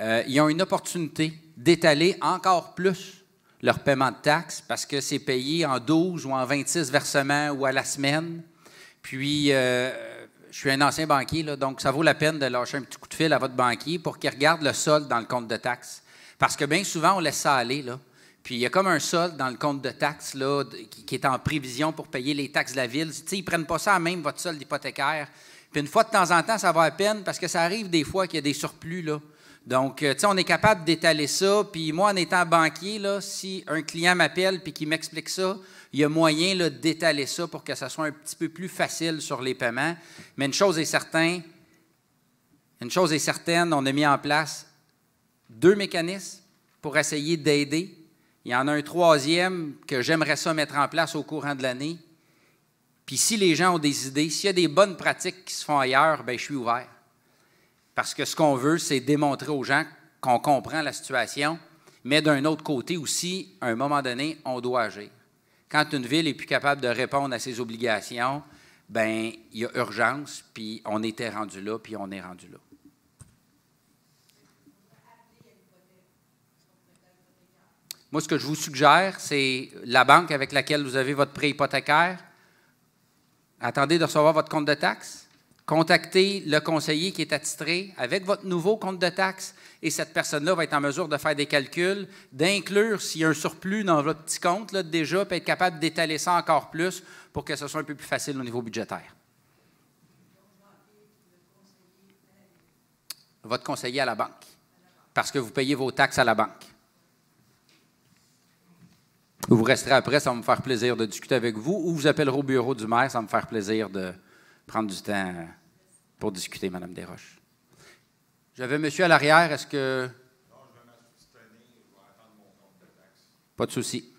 euh, ils ont une opportunité d'étaler encore plus leur paiement de taxes parce que c'est payé en 12 ou en 26 versements ou à la semaine. Puis, euh, je suis un ancien banquier, donc ça vaut la peine de lâcher un petit coup de fil à votre banquier pour qu'il regarde le solde dans le compte de taxes. Parce que bien souvent, on laisse ça aller. Là. Puis il y a comme un solde dans le compte de taxes là, qui, est en prévision pour payer les taxes de la ville. ils ne prennent pas ça à même, votre solde hypothécaire. Puis une fois de temps en temps, ça va à peine parce que ça arrive des fois qu'il y a des surplus. Là. Donc, euh, tu sais, on est capable d'étaler ça. Puis moi, en étant banquier, là, si un client m'appelle et qu'il m'explique ça, il y a moyen d'étaler ça pour que ça soit un petit peu plus facile sur les paiements. Mais une chose est certaine, une chose est certaine, on a mis en place deux mécanismes pour essayer d'aider. Il y en a un troisième que j'aimerais ça mettre en place au courant de l'année. Puis si les gens ont des idées, s'il y a des bonnes pratiques qui se font ailleurs, bien, je suis ouvert. Parce que ce qu'on veut, c'est démontrer aux gens qu'on comprend la situation, mais d'un autre côté aussi, à un moment donné, on doit agir. Quand une ville est plus capable de répondre à ses obligations, ben il y a urgence, puis on était rendu là, puis on est rendu là. Moi, ce que je vous suggère, c'est la banque avec laquelle vous avez votre prêt hypothécaire. Attendez de recevoir votre compte de taxe. Contactez le conseiller qui est attitré avec votre nouveau compte de taxe et cette personne-là va être en mesure de faire des calculs, d'inclure s'il y a un surplus dans votre petit compte là, déjà, puis être capable d'étaler ça encore plus pour que ce soit un peu plus facile au niveau budgétaire. Votre conseiller à la banque, parce que vous payez vos taxes à la banque. Vous resterez après, ça va me faire plaisir de discuter avec vous, ou vous appellerez au bureau du maire, ça va me faire plaisir de prendre du temps pour discuter, Mme Desroches. J'avais monsieur à l'arrière, est-ce que. Non, je vais m'abstenir, je vais attendre mon compte de taxe. Pas de souci.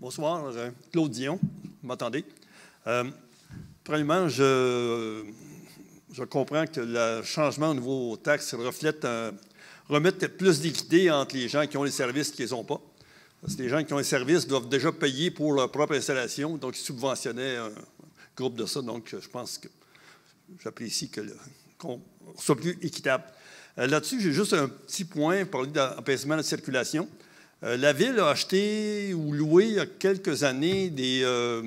Bonsoir, euh, Claude Dion. Vous m'entendez? Euh, premièrement, je, je comprends que le changement au niveau taxes reflète un, remettre plus d'équité entre les gens qui ont les services et qui ne les ont pas. Parce que les gens qui ont les services doivent déjà payer pour leur propre installation, donc ils subventionnaient un groupe de ça. Donc, je pense que j'apprécie qu'on soit plus équitable. Euh, là-dessus, j'ai juste un petit point parler d'apaisement de circulation. Euh, la Ville a acheté ou loué il y a quelques années des euh,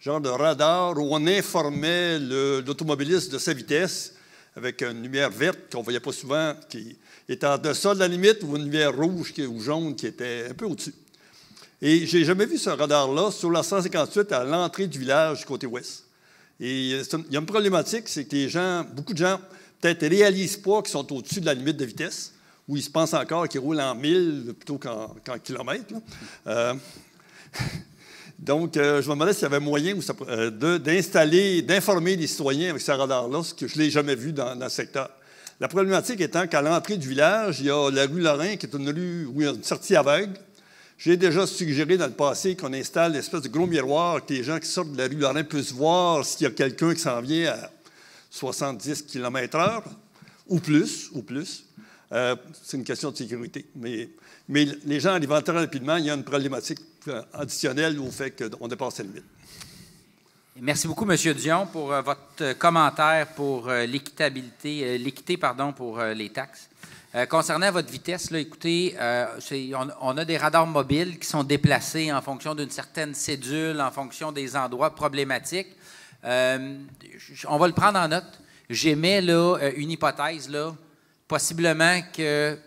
genres de radars où on informait l'automobiliste de sa vitesse avec une lumière verte qu'on ne voyait pas souvent, qui, était en deçà de la limite ou une lumière rouge ou jaune qui était un peu au-dessus. Et j'ai jamais vu ce radar-là sur la 158 à l'entrée du village du côté ouest. Et il y a une problématique, c'est que les gens, beaucoup de gens, peut-être ne réalisent pas qu'ils sont au-dessus de la limite de vitesse, ou ils se pensent encore qu'ils roulent en 1000 plutôt qu'en kilomètres. Euh, donc, euh, je me demandais s'il y avait moyen euh, d'installer, d'informer les citoyens avec ce radar-là, ce que je ne l'ai jamais vu dans, dans le secteur. La problématique étant qu'à l'entrée du village, il y a la rue Lorrain, qui est une rue où il y a une sortie aveugle. J'ai déjà suggéré dans le passé qu'on installe une espèce de gros miroir que les gens qui sortent de la rue Lorrain puissent voir s'il y a quelqu'un qui s'en vient à 70 km/h ou plus, ou plus. Euh, c'est une question de sécurité. Mais, les gens arrivant très rapidement, il y a une problématique euh, additionnelle au fait qu'on dépasse la limite. Merci beaucoup, M. Dion, pour euh, votre commentaire pour euh, l'équitabilité, euh, l'équité pardon, pour les taxes. concernant votre vitesse, écoutez, on, a des radars mobiles qui sont déplacés en fonction d'une certaine cédule, en fonction des endroits problématiques. on va le prendre en note. J'émets là, une hypothèse, là, possiblement qu'il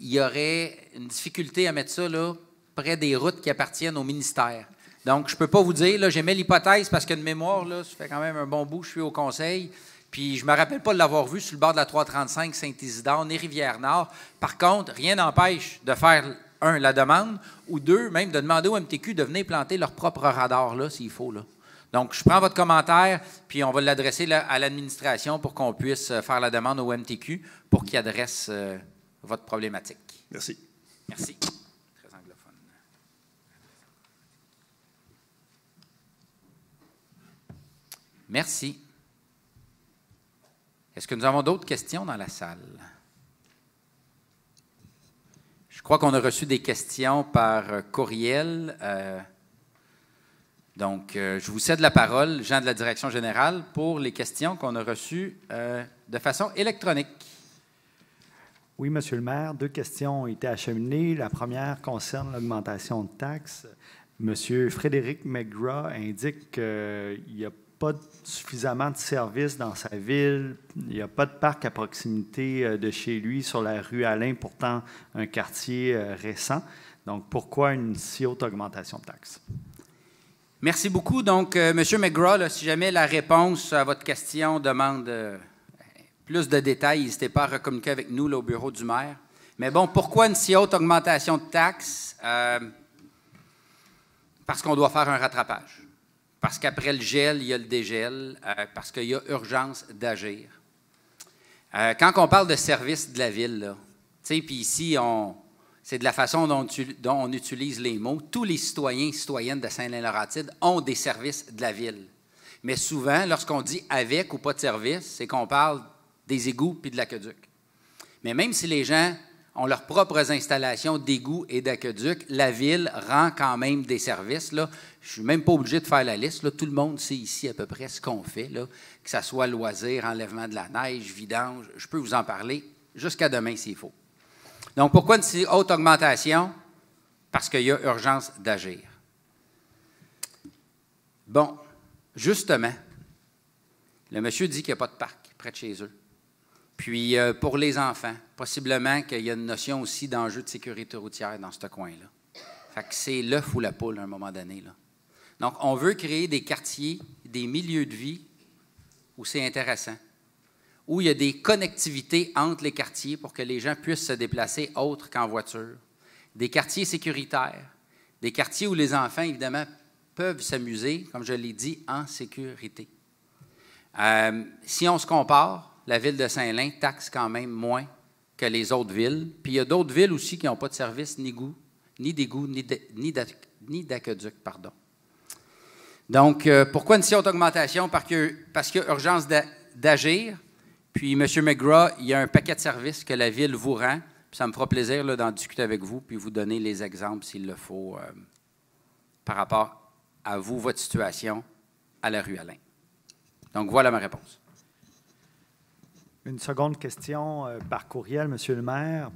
y aurait une difficulté à mettre ça là, près des routes qui appartiennent au ministère. Donc, je ne peux pas vous dire, là, j'aimais l'hypothèse parce que de mémoire, là, ça fait quand même un bon bout, je suis au conseil. Puis je ne me rappelle pas de l'avoir vu sur le bord de la 335 Saint-Isidore, ni Rivière-Nord. Par contre, rien n'empêche de faire, un, la demande, ou deux, même de demander au MTQ de venir planter leur propre radar, là, s'il faut. Là. Donc, je prends votre commentaire, puis on va l'adresser à l'administration pour qu'on puisse euh, faire la demande au MTQ pour qu'il adresse euh, votre problématique. Merci. Merci. Merci. Est-ce que nous avons d'autres questions dans la salle? Je crois qu'on a reçu des questions par euh, courriel. euh, donc, euh, je vous cède la parole, Jean de la Direction générale, pour les questions qu'on a reçues de façon électronique. Oui, Monsieur le maire, deux questions ont été acheminées. La première concerne l'augmentation de taxes. Monsieur Frédéric McGraw indique qu'il n'y a pas suffisamment de services dans sa ville. Il n'y a pas de parc à proximité euh, de chez lui sur la rue Alain, pourtant un quartier euh, récent. Donc, pourquoi une si haute augmentation de taxes? Merci beaucoup. Donc, euh, Monsieur McGraw, si jamais la réponse à votre question demande plus de détails, n'hésitez pas à recommuniquer avec nous au bureau du maire. Mais bon, pourquoi une si haute augmentation de taxes? Parce qu'on doit faire un rattrapage. Parce qu'après le gel, il y a le dégel. euh, parce qu'il y a urgence d'agir. Euh, quand on parle de service de la ville, puis ici, c'est de la façon dont, dont on utilise les mots. Tous les citoyens et citoyennes de Saint-Laurentide ont des services de la ville. Mais souvent, lorsqu'on dit avec ou pas de service, c'est qu'on parle des égouts puis de l'aqueduc. Mais même si les gens ont leurs propres installations d'égouts et d'aqueducs, la ville rend quand même des services. Je ne suis même pas obligé de faire la liste. Tout le monde sait ici à peu près ce qu'on fait, que ce soit loisir, enlèvement de la neige, vidange. Je peux vous en parler jusqu'à demain s'il faut. Donc, pourquoi une si haute augmentation? Parce qu'il y a urgence d'agir. Bon, justement, le monsieur dit qu'il n'y a pas de parc près de chez eux. Puis, euh, pour les enfants, possiblement qu'il y a une notion aussi d'enjeu de sécurité routière dans ce coin-là. Fait que c'est l'œuf ou la poule à un moment donné. Donc, on veut créer des quartiers, des milieux de vie où c'est intéressant, où il y a des connectivités entre les quartiers pour que les gens puissent se déplacer autre qu'en voiture, des quartiers sécuritaires, des quartiers où les enfants, évidemment, peuvent s'amuser, comme je l'ai dit, en sécurité. Euh, si on se compare, la ville de Saint-Lin taxe quand même moins que les autres villes. Puis il y a d'autres villes aussi qui n'ont pas de service ni goût, ni d'égout, ni d'aqueduc, pardon. Donc, euh, pourquoi une si haute augmentation? Parce que- parce a urgence d'a- d'agir. Puis, M. McGraw, il y a un paquet de services que la ville vous rend. Puis ça me fera plaisir d'en discuter avec vous, puis vous donner les exemples s'il le faut euh, par rapport à vous, votre situation à la rue Alain. Donc, voilà ma réponse. Une seconde question euh, par courriel, Monsieur le maire.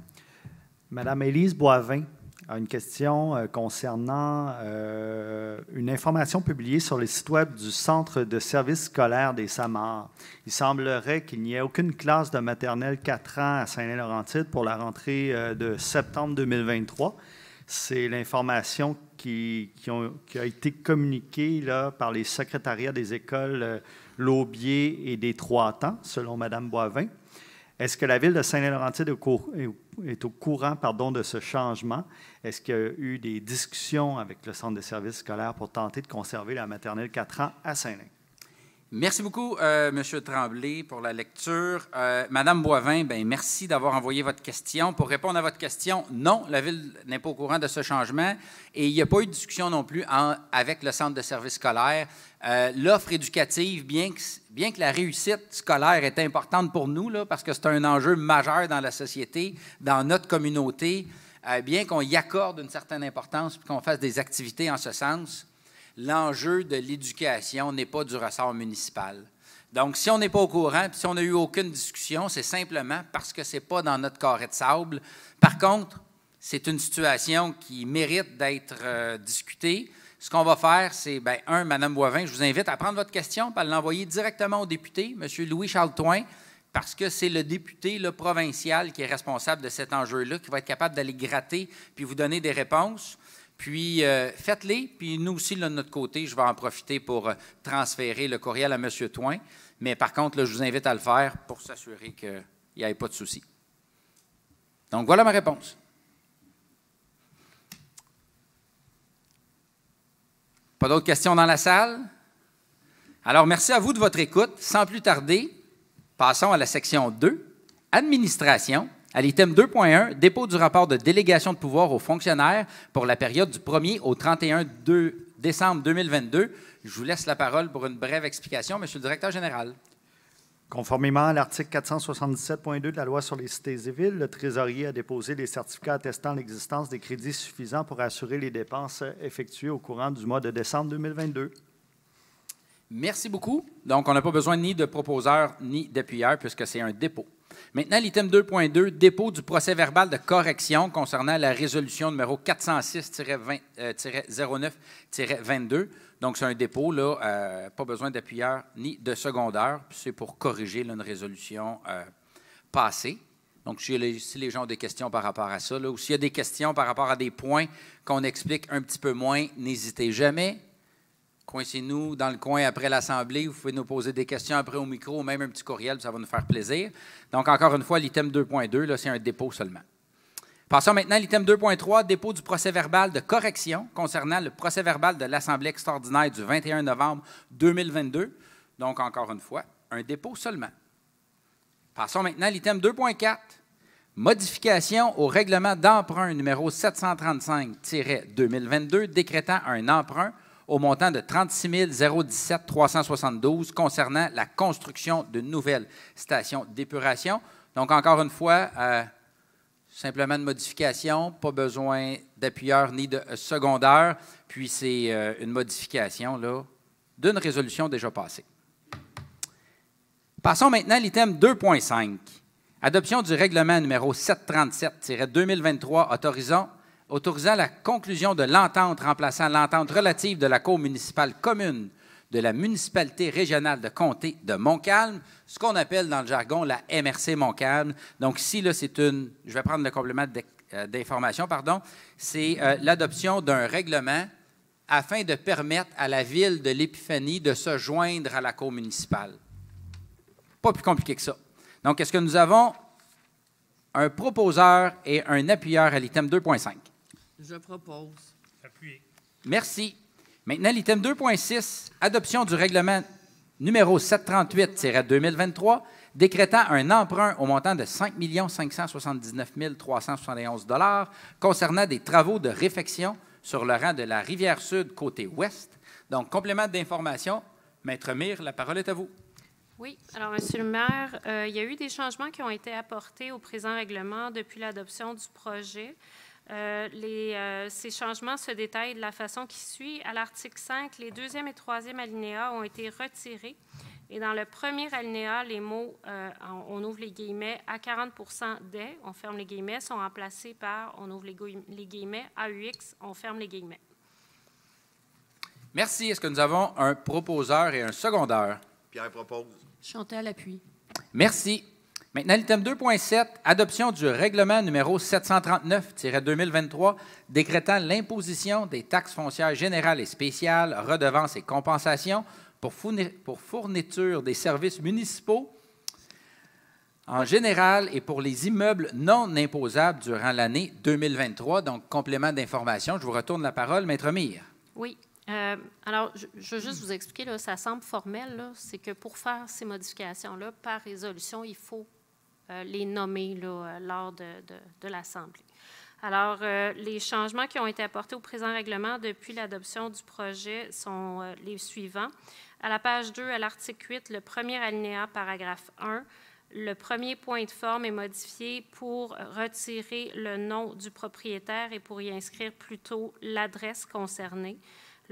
Madame Élise Boivin a une question euh, concernant euh, une information publiée sur le site Web du Centre de services scolaires des Samars. Il semblerait qu'il n'y ait aucune classe de maternelle 4 ans à Saint-Laurentide pour la rentrée de septembre 2023. C'est l'information qui, qui a été communiquée là, par les secrétariats des écoles Laubier et des Trois-Temps, selon Mme Boivin. Est-ce que la ville de Saint-Laurentide est au, courant de ce changement? Est-ce qu'il y a eu des discussions avec le Centre de services scolaires pour tenter de conserver la maternelle 4 ans à Saint-Lin? Merci beaucoup, euh, M. Tremblay, pour la lecture. Euh, Madame Boivin, ben, merci d'avoir envoyé votre question. Pour répondre à votre question, non, la Ville n'est pas au courant de ce changement et il n'y a pas eu de discussion non plus avec le Centre de services scolaires. Euh, L'offre éducative, bien que, la réussite scolaire est importante pour nous, parce que c'est un enjeu majeur dans la société, dans notre communauté, euh, bien qu'on y accorde une certaine importance et qu'on fasse des activités en ce sens, l'enjeu de l'éducation n'est pas du ressort municipal. Donc, si on n'est pas au courant, puis si on n'a eu aucune discussion, c'est simplement parce que ce n'est pas dans notre carré de sable. Par contre, c'est une situation qui mérite d'être euh, discutée. Ce qu'on va faire, c'est, ben, un, Mme Boivin, je vous invite à prendre votre question et à l'envoyer directement au député, M. Louis-Charles Toin, parce que c'est le député le provincial qui est responsable de cet enjeu-là, qui va être capable d'aller gratter puis vous donner des réponses. Puis euh, faites-les, puis nous aussi, de notre côté, je vais en profiter pour euh, transférer le courriel à M. Toin. Mais par contre, je vous invite à le faire pour s'assurer qu'il n'y ait pas de souci. Donc, voilà ma réponse. Pas d'autres questions dans la salle? Alors, merci à vous de votre écoute. Sans plus tarder, passons à la section 2, Administration, à l'item 2.1, dépôt du rapport de délégation de pouvoir aux fonctionnaires pour la période du 1er au 31 2 décembre 2022. Je vous laisse la parole pour une brève explication, Monsieur le directeur général. Conformément à l'article 477.2 de la loi sur les cités et villes, le trésorier a déposé les certificats attestant l'existence des crédits suffisants pour assurer les dépenses effectuées au courant du mois de décembre 2022. Merci beaucoup. Donc, on n'a pas besoin ni de proposeur ni d'appuyeur puisque c'est un dépôt. Maintenant, l'item 2.2, dépôt du procès verbal de correction concernant la résolution numéro 406-09-22. Donc, c'est un dépôt, là, euh, pas besoin d'appuyeur ni de secondaire. C'est pour corriger une résolution euh, passée. Donc, si les, gens ont des questions par rapport à ça, ou s'il y a des questions par rapport à des points qu'on explique un petit peu moins, n'hésitez jamais. Coincez-nous dans le coin après l'Assemblée. Vous pouvez nous poser des questions après au micro ou même un petit courriel, ça va nous faire plaisir. Donc, encore une fois, l'item 2.2, c'est un dépôt seulement. Passons maintenant à l'item 2.3, dépôt du procès verbal de correction concernant le procès verbal de l'Assemblée extraordinaire du 21 novembre 2022. Donc, encore une fois, un dépôt seulement. Passons maintenant à l'item 2.4, modification au règlement d'emprunt numéro 735-2022 décrétant un emprunt au montant de 36 017 372 concernant la construction d'une nouvelle station d'épuration. Donc, encore une fois, euh, simplement une modification, pas besoin d'appuyeur ni de secondaire, puis c'est euh, une modification d'une résolution déjà passée. Passons maintenant à l'item 2.5. Adoption du règlement numéro 737-2023 autorisant autorisant la conclusion de l'entente remplaçant l'entente relative de la Cour municipale commune de la municipalité régionale de comté de Montcalm, ce qu'on appelle dans le jargon la MRC Montcalm. Donc ici, là, c'est une, je vais prendre le complément euh, d'information, pardon, c'est euh, l'adoption d'un règlement afin de permettre à la ville de l'Épiphanie de se joindre à la Cour municipale. Pas plus compliqué que ça. Donc, est-ce que nous avons un proposeur et un appuyeur à l'item 2.5? Je propose. Appuyé. Merci. Maintenant, l'item 2.6, adoption du règlement numéro 738-2023, décrétant un emprunt au montant de 5 579 371 concernant des travaux de réfection sur le rang de la rivière sud côté ouest. Donc, complément d'information. Maître Mire, la parole est à vous. Oui. Alors, Monsieur le maire, euh, il y a eu des changements qui ont été apportés au présent règlement depuis l'adoption du projet. Euh, les, euh, ces changements se détaillent de la façon qui suit. À l'article 5, les deuxième et troisième alinéas ont été retirés. Et dans le premier alinéa, les mots, euh, on ouvre les guillemets, à 40% des, on ferme les guillemets, sont remplacés par, on ouvre les guillemets, AUX, on ferme les guillemets. Merci. Est-ce que nous avons un proposeur et un secondaire? Pierre propose. Chantal appuie. Merci. Maintenant, l'item 2.7, adoption du règlement numéro 739-2023 décrétant l'imposition des taxes foncières générales et spéciales, redevances et compensations pour, fourniture des services municipaux en général et pour les immeubles non imposables durant l'année 2023. Donc, complément d'information. Je vous retourne la parole, Maître Mire. Oui. Euh, alors, je, veux juste vous expliquer, ça semble formel, c'est que pour faire ces modifications-là, par résolution, il faut les nommer euh, lors de, de, l'Assemblée. Alors, euh, les changements qui ont été apportés au présent règlement depuis l'adoption du projet sont les suivants. À la page 2, à l'article 8, le premier alinéa, paragraphe 1, le premier point de forme est modifié pour retirer le nom du propriétaire et pour y inscrire plutôt l'adresse concernée.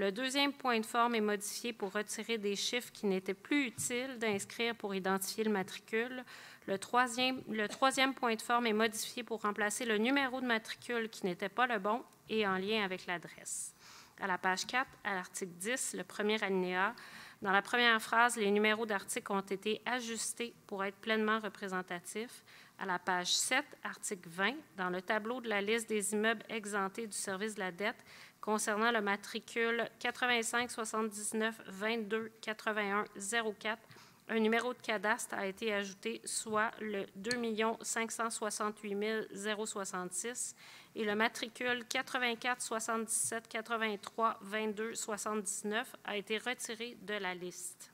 Le deuxième point de forme est modifié pour retirer des chiffres qui n'étaient plus utiles d'inscrire pour identifier le matricule. Le troisième, le troisième point de forme est modifié pour remplacer le numéro de matricule qui n'était pas le bon et en lien avec l'adresse. À la page 4, à l'article 10, le premier alinéa, dans la première phrase, les numéros d'articles ont été ajustés pour être pleinement représentatifs. À la page 7, article 20, dans le tableau de la liste des immeubles exemptés du service de la dette concernant le matricule 85 79 22 81 04, un numéro de cadastre a été ajouté, soit le 2 568 066 et le matricule 84 77 83 22 79 a été retiré de la liste.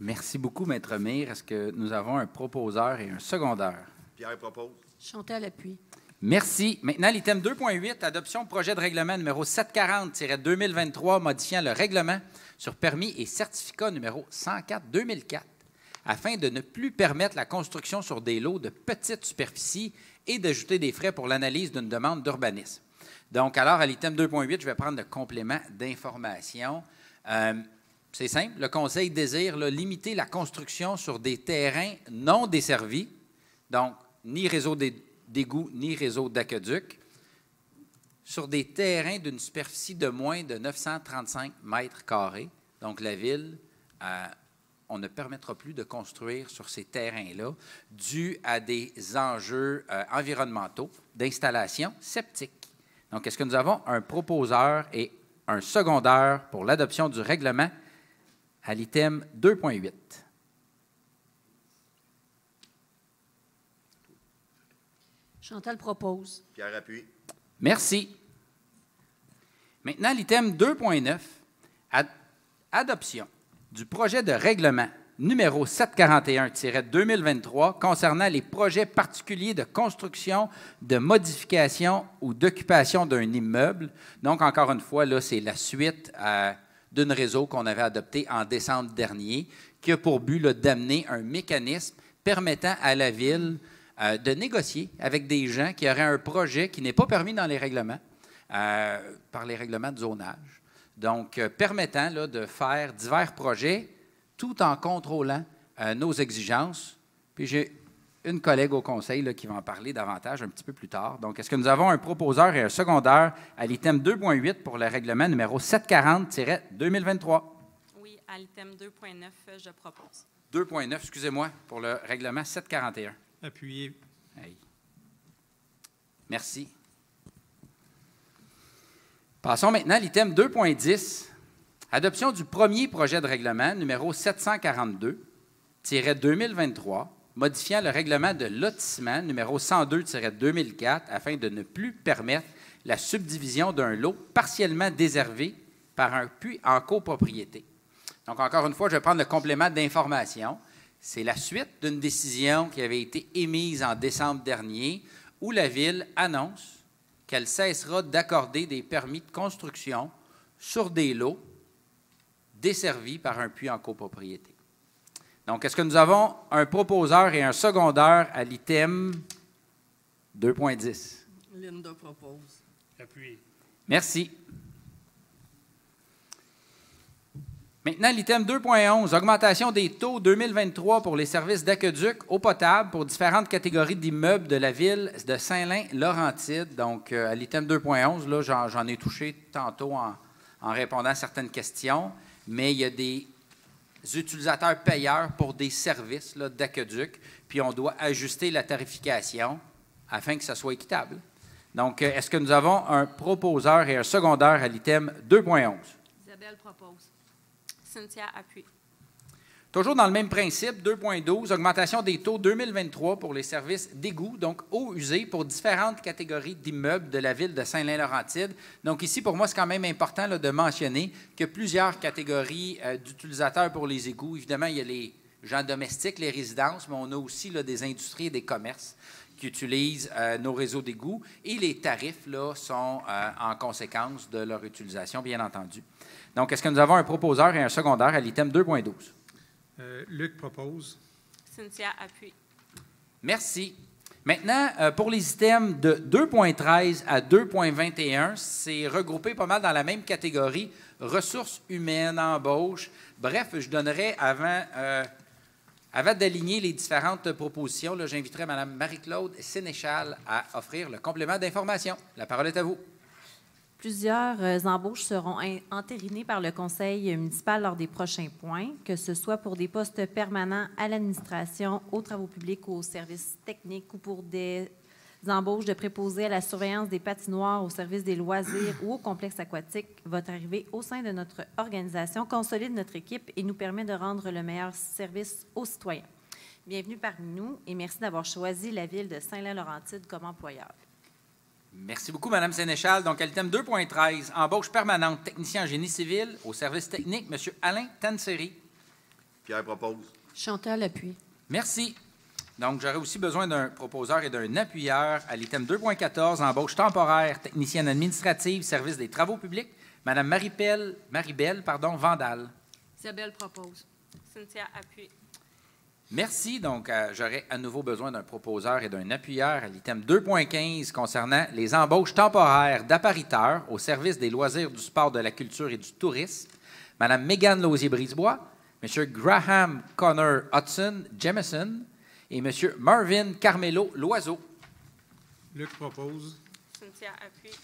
Merci beaucoup, Maître Mire. Est-ce que nous avons un proposeur et un secondaire? Pierre propose. Chantal appuie. Merci. Maintenant, l'item 2.8, adoption projet de règlement numéro 740-2023, modifiant le règlement sur permis et certificat numéro 104-2004. afin de ne plus permettre la construction sur des lots de petites superficies et d'ajouter des frais pour l'analyse d'une demande d'urbanisme. Donc, alors, à l'item 2.8, je vais prendre le complément d'information. Euh, c'est simple, le Conseil désire limiter la construction sur des terrains non desservis, donc ni réseau d'égouts ni réseau d'aqueduc, sur des terrains d'une superficie de moins de 935 mètres carrés. Donc, la Ville, euh, on ne permettra plus de construire sur ces terrains-là dû à des enjeux euh, environnementaux d'installation septique. Donc, est-ce que nous avons un proposeur et un secondaire pour l'adoption du règlement à l'item 2.8? Chantal propose. Pierre appuie. Merci. Maintenant, l'item 2.9, adoption du projet de règlement numéro 741-2023 concernant les projets particuliers de construction, de modification ou d'occupation d'un immeuble. Donc, encore une fois, là, c'est la suite d'une réseau qu'on avait adopté en décembre dernier, qui a pour but d'amener un mécanisme permettant à la Ville euh, de négocier avec des gens qui auraient un projet qui n'est pas permis dans les règlements, euh, par les règlements de zonage. Donc, euh, permettant là, de faire divers projets tout en contrôlant nos exigences. Puis j'ai une collègue au conseil là, qui va en parler davantage un petit peu plus tard. Donc, est-ce que nous avons un proposeur et un secondaire à l'item 2.8 pour le règlement numéro 740-2023? Oui, à l'item 2.9, je propose. 2.9, excusez-moi, pour le règlement 741. Appuyé. Merci. Passons maintenant à l'item 2.10. Adoption du premier projet de règlement numéro 742-2023, modifiant le règlement de lotissement numéro 102-2004 afin de ne plus permettre la subdivision d'un lot partiellement déservé par un puits en copropriété. Donc, encore une fois, je vais prendre le complément d'information. C'est la suite d'une décision qui avait été émise en décembre dernier où la Ville annonce qu'elle cessera d'accorder des permis de construction sur des lots desservis par un puits en copropriété. Donc, est-ce que nous avons un proposeur et un secondaire à l'item 2.10? Linda propose. Appuyé. Merci. Maintenant, l'item 2.11, augmentation des taux 2023 pour les services d'aqueduc eau potable pour différentes catégories d'immeubles de la ville de Saint-Lin-Laurentide. Donc, euh, à l'item 2.11, là, j'en ai touché tantôt en, répondant à certaines questions, mais il y a des utilisateurs payeurs pour des services d'aqueduc, puis on doit ajuster la tarification afin que ça soit équitable. Donc, euh, est-ce que nous avons un proposeur et un secondaire à l'item 2.11? Isabelle propose. Toujours dans le même principe, 2.12, augmentation des taux 2023 pour les services d'égout, donc eau usée pour différentes catégories d'immeubles de la ville de Saint-Lin-Laurentide. Donc ici, pour moi, c'est quand même important de mentionner que plusieurs catégories euh, d'utilisateurs pour les égouts. Évidemment, il y a les gens domestiques, les résidences, mais on a aussi là, des industries et des commerces qui utilisent euh, nos réseaux d'égouts et les tarifs là, sont euh, en conséquence de leur utilisation, bien entendu. Donc, est-ce que nous avons un proposeur et un secondaire à l'item 2.12? Euh, Luc propose. Cynthia appuie. Merci. Maintenant, euh, pour les items de 2.13 à 2.21, c'est regroupé pas mal dans la même catégorie, ressources humaines, embauche. Bref, je donnerai avant, euh, avant d'aligner les différentes propositions, j'inviterai Mme Marie-Claude Sénéchal à offrir le complément d'information. La parole est à vous. Plusieurs euh, embauches seront entérinées par le conseil municipal lors des prochains points, que ce soit pour des postes permanents à l'administration, aux travaux publics, aux services techniques ou pour des embauches de préposés à la surveillance des patinoires, au service des loisirs ou au complexe aquatique. Votre arrivée au sein de notre organisation consolide notre équipe et nous permet de rendre le meilleur service aux citoyens. Bienvenue parmi nous et merci d'avoir choisi la ville de Saint-Laurentide comme employeur. Merci beaucoup, Mme Sénéchal. Donc, à l'item 2.13, embauche permanente, technicien en génie civil au service technique, M. Alain Tanseri. Pierre propose. Chantal appuie. Merci. Donc, j'aurais aussi besoin d'un proposeur et d'un appuyeur à l'item 2.14, embauche temporaire, technicienne administrative, service des travaux publics, Mme Marie-Belle pardon, Vandal. Isabelle propose. Cynthia appuie. Merci. Donc, euh, j'aurais à nouveau besoin d'un proposeur et d'un appuyeur à l'item 2.15 concernant les embauches temporaires d'appariteurs au service des loisirs, du sport, de la culture et du tourisme. Madame Megan Lausier-Brisebois, Monsieur Graham Connor Hudson Jemison et Monsieur Marvin Carmelo Loiseau. Luc propose. Cynthia appuie.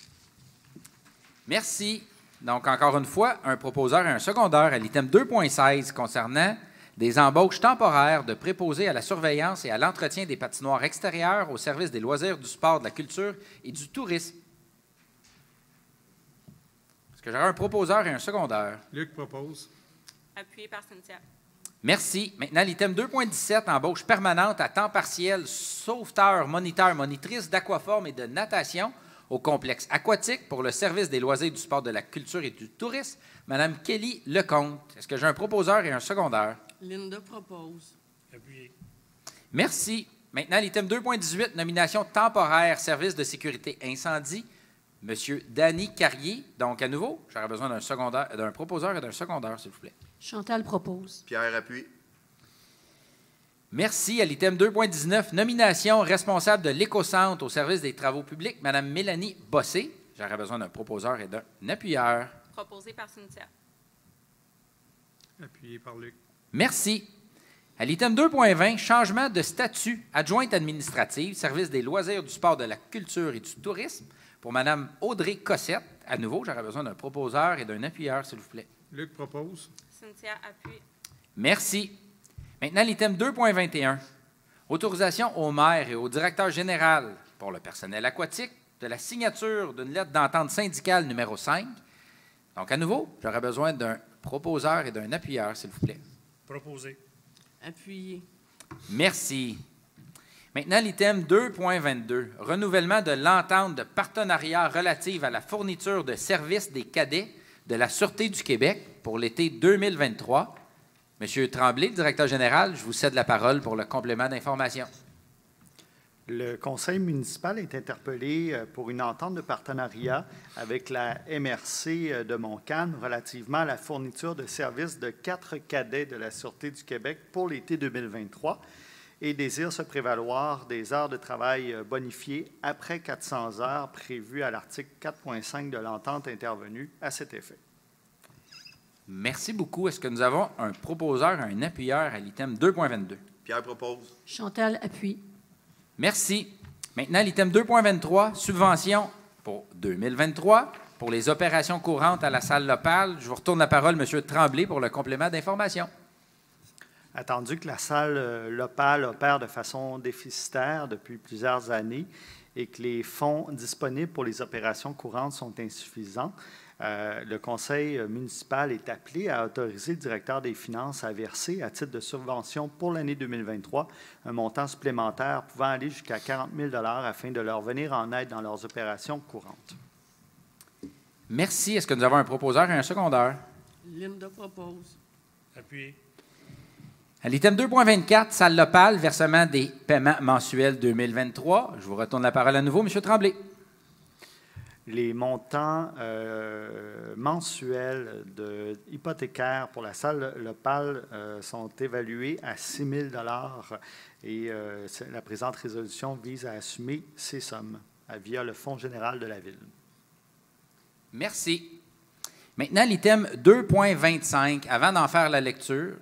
Merci. Donc, encore une fois, un proposeur et un secondaire à l'item 2.16 concernant des embauches temporaires de préposés à la surveillance et à l'entretien des patinoires extérieures au service des loisirs, du sport, de la culture et du tourisme. Est-ce que j'aurai un proposeur et un secondaire? Luc propose. Appuyé par Cynthia. Merci. Maintenant, l'item 2.17, embauche permanente à temps partiel, sauveteur, moniteur, monitrice d'aquaforme et de natation au complexe aquatique pour le service des loisirs, du sport, de la culture et du tourisme. Madame Kelly Lecomte. Est-ce que j'ai un proposeur et un secondaire? Linda propose. Appuyé. Merci. Maintenant, l'item 2.18, nomination temporaire, service de sécurité incendie. Monsieur Danny Carrier. Donc, à nouveau, j'aurais besoin d'un secondaire, d'un proposeur et d'un secondaire, s'il vous plaît. Chantal propose. Pierre appuie. Merci. À l'item 2.19, nomination responsable de l'éco-centre au service des travaux publics, Madame Mélanie Bossé. J'aurais besoin d'un proposeur et d'un appuyeur. Proposé par Cynthia. Appuyé par Luc. Merci. À l'item 2.20, changement de statut, adjointe administrative, service des loisirs, du sport, de la culture et du tourisme, pour Mme Audrey Cossette. À nouveau, j'aurais besoin d'un proposeur et d'un appuyeur, s'il vous plaît. Luc propose. Cynthia appuie. Merci. Maintenant, l'item 2.21. Autorisation au maire et au directeur général pour le personnel aquatique de la signature d'une lettre d'entente syndicale numéro 5. Donc, à nouveau, j'aurais besoin d'un proposeur et d'un appuyeur, s'il vous plaît. Proposé. Appuyé. Merci. Maintenant, l'item 2.22, renouvellement de l'entente de partenariat relative à la fourniture de services des cadets de la Sûreté du Québec pour l'été 2023. Monsieur Tremblay, directeur général, je vous cède la parole pour le complément d'information. Le conseil municipal est interpellé euh, pour une entente de partenariat avec la MRC euh, de Montcalm relativement à la fourniture de services de quatre cadets de la Sûreté du Québec pour l'été 2023 et désire se prévaloir des heures de travail euh, bonifiées après 400 heures prévues à l'article 4.5 de l'entente intervenue à cet effet. Merci beaucoup. Est-ce que nous avons un proposeur, un appuyeur à l'item 2.22? Pierre propose. Chantal appuie. Merci. Maintenant, l'item 2.23, subvention pour 2023 pour les opérations courantes à la salle locale. Je vous retourne la parole, M. Tremblay, pour le complément d'information. Attendu que la salle euh, locale opère de façon déficitaire depuis plusieurs années et que les fonds disponibles pour les opérations courantes sont insuffisants, euh, le conseil municipal est appelé à autoriser le directeur des finances à verser, à titre de subvention pour l'année 2023, un montant supplémentaire pouvant aller jusqu'à 40 000 afin de leur venir en aide dans leurs opérations courantes. Merci. Est-ce que nous avons un proposeur et un secondaire? Linda propose. Appuyé. À l'item 2.24, salle locale, versement des paiements mensuels 2023. Je vous retourne la parole à nouveau, M. Tremblay. Les montants euh, mensuels de hypothécaires pour la salle locale euh, sont évalués à 6 000 et euh, la présente résolution vise à assumer ces sommes euh, via le Fonds général de la Ville. Merci. Maintenant, l'item 2.25. Avant d'en faire la lecture,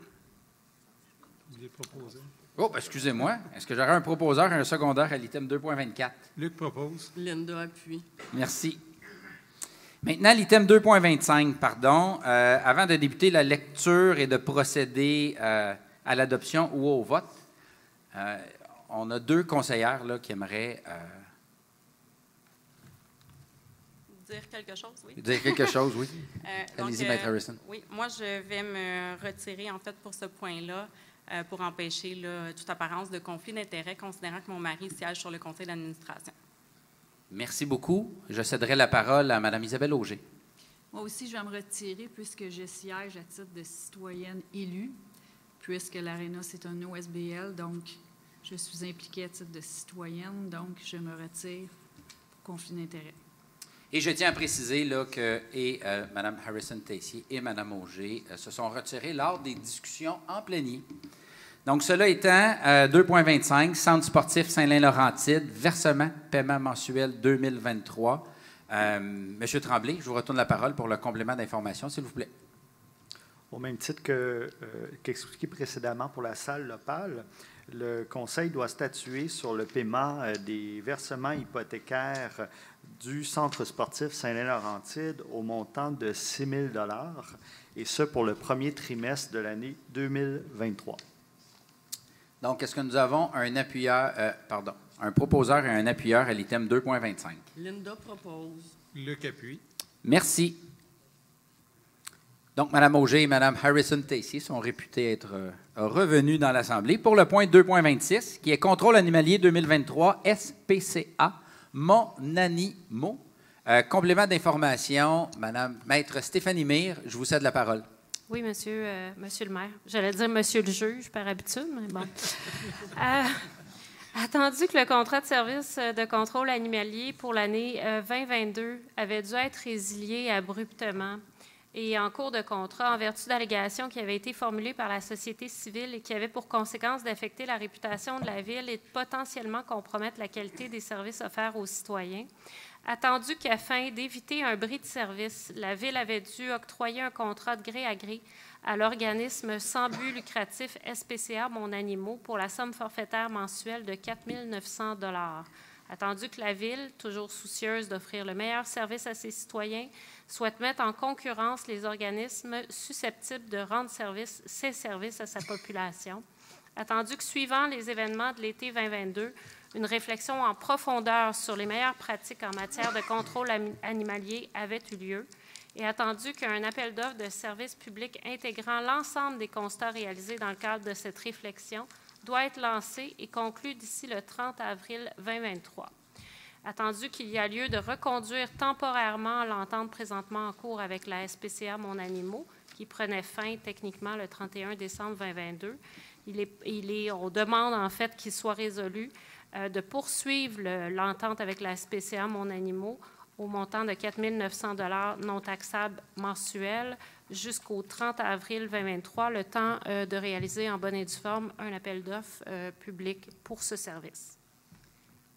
Il est proposé. Oh, excusez-moi, est-ce que j'aurais un proposeur et un secondaire à l'item 2.24? Luc propose. Linda appuie. Merci. Maintenant, l'item 2.25, pardon. Euh, avant de débuter la lecture et de procéder euh, à l'adoption ou au vote, euh, on a deux conseillères là, qui aimeraient euh, Dire quelque chose, oui. dire quelque chose, oui. Euh, Allez-y, euh, Maître Harrison. Oui, moi, je vais me retirer, en fait, pour ce point-là, euh, pour empêcher là, toute apparence de conflit d'intérêts, considérant que mon mari siège sur le conseil d'administration. Merci beaucoup. Je céderai la parole à Mme Isabelle Auger. Moi aussi, je vais me retirer puisque je siège à titre de citoyenne élue, puisque l'ARENA, c'est un OSBL, donc je suis impliquée à titre de citoyenne, donc je me retire pour conflit d'intérêts. Et je tiens à préciser là, que et, euh, Mme Harrison-Tessier et Mme Auger euh, se sont retirés lors des discussions en plénier. Donc, cela étant, euh, 2,25, Centre sportif Saint-Lin-Laurentide, versement, paiement mensuel 2023. Euh, Monsieur Tremblay, je vous retourne la parole pour le complément d'information, s'il vous plaît. Au même titre que, euh, qu'expliqué précédemment pour la salle locale, le Conseil doit statuer sur le paiement euh, des versements hypothécaires du Centre sportif Saint-Lin-Laurentide au montant de 6 000 et ce pour le premier trimestre de l'année 2023. Donc, est-ce que nous avons un appuyeur, euh, pardon, un proposeur et un appuyeur à l'item 2.25? Linda propose. Luc appuie. Merci. Donc, Mme Auger et Mme Harrison-Tessier sont réputées être revenues dans l'Assemblée pour le point 2.26, qui est contrôle animalier 2023 SPCA, mon animaux. Euh, complément d'information, Mme Maître Stéphanie Mire, je vous cède la parole. Oui, monsieur, euh, monsieur le maire. J'allais dire monsieur le juge par habitude, mais bon. Euh, attendu que le contrat de service de contrôle animalier pour l'année euh, 2022 avait dû être résilié abruptement et en cours de contrat en vertu d'allégations qui avaient été formulées par la société civile et qui avaient pour conséquence d'affecter la réputation de la ville et de potentiellement compromettre la qualité des services offerts aux citoyens. Attendu qu'afin d'éviter un bris de service, la Ville avait dû octroyer un contrat de gré à gré à l'organisme sans but lucratif SPCA Mon Animaux pour la somme forfaitaire mensuelle de 4 900 Attendu que la Ville, toujours soucieuse d'offrir le meilleur service à ses citoyens, souhaite mettre en concurrence les organismes susceptibles de rendre service, ses services à sa population. Attendu que suivant les événements de l'été 2022, une réflexion en profondeur sur les meilleures pratiques en matière de contrôle animalier avait eu lieu et attendu qu'un appel d'offres de services publics intégrant l'ensemble des constats réalisés dans le cadre de cette réflexion doit être lancé et conclu d'ici le 30 avril 2023. Attendu qu'il y a lieu de reconduire temporairement l'entente présentement en cours avec la SPCA Mon Animaux, qui prenait fin techniquement le 31 décembre 2022. Il est, on demande en fait qu'il soit résolu euh, de poursuivre l'entente avec la SPCA Mon Animaux au montant de 4 900 non taxables mensuels jusqu'au 30 avril 2023, le temps euh, de réaliser en bonne et due forme un appel d'offres euh, public pour ce service.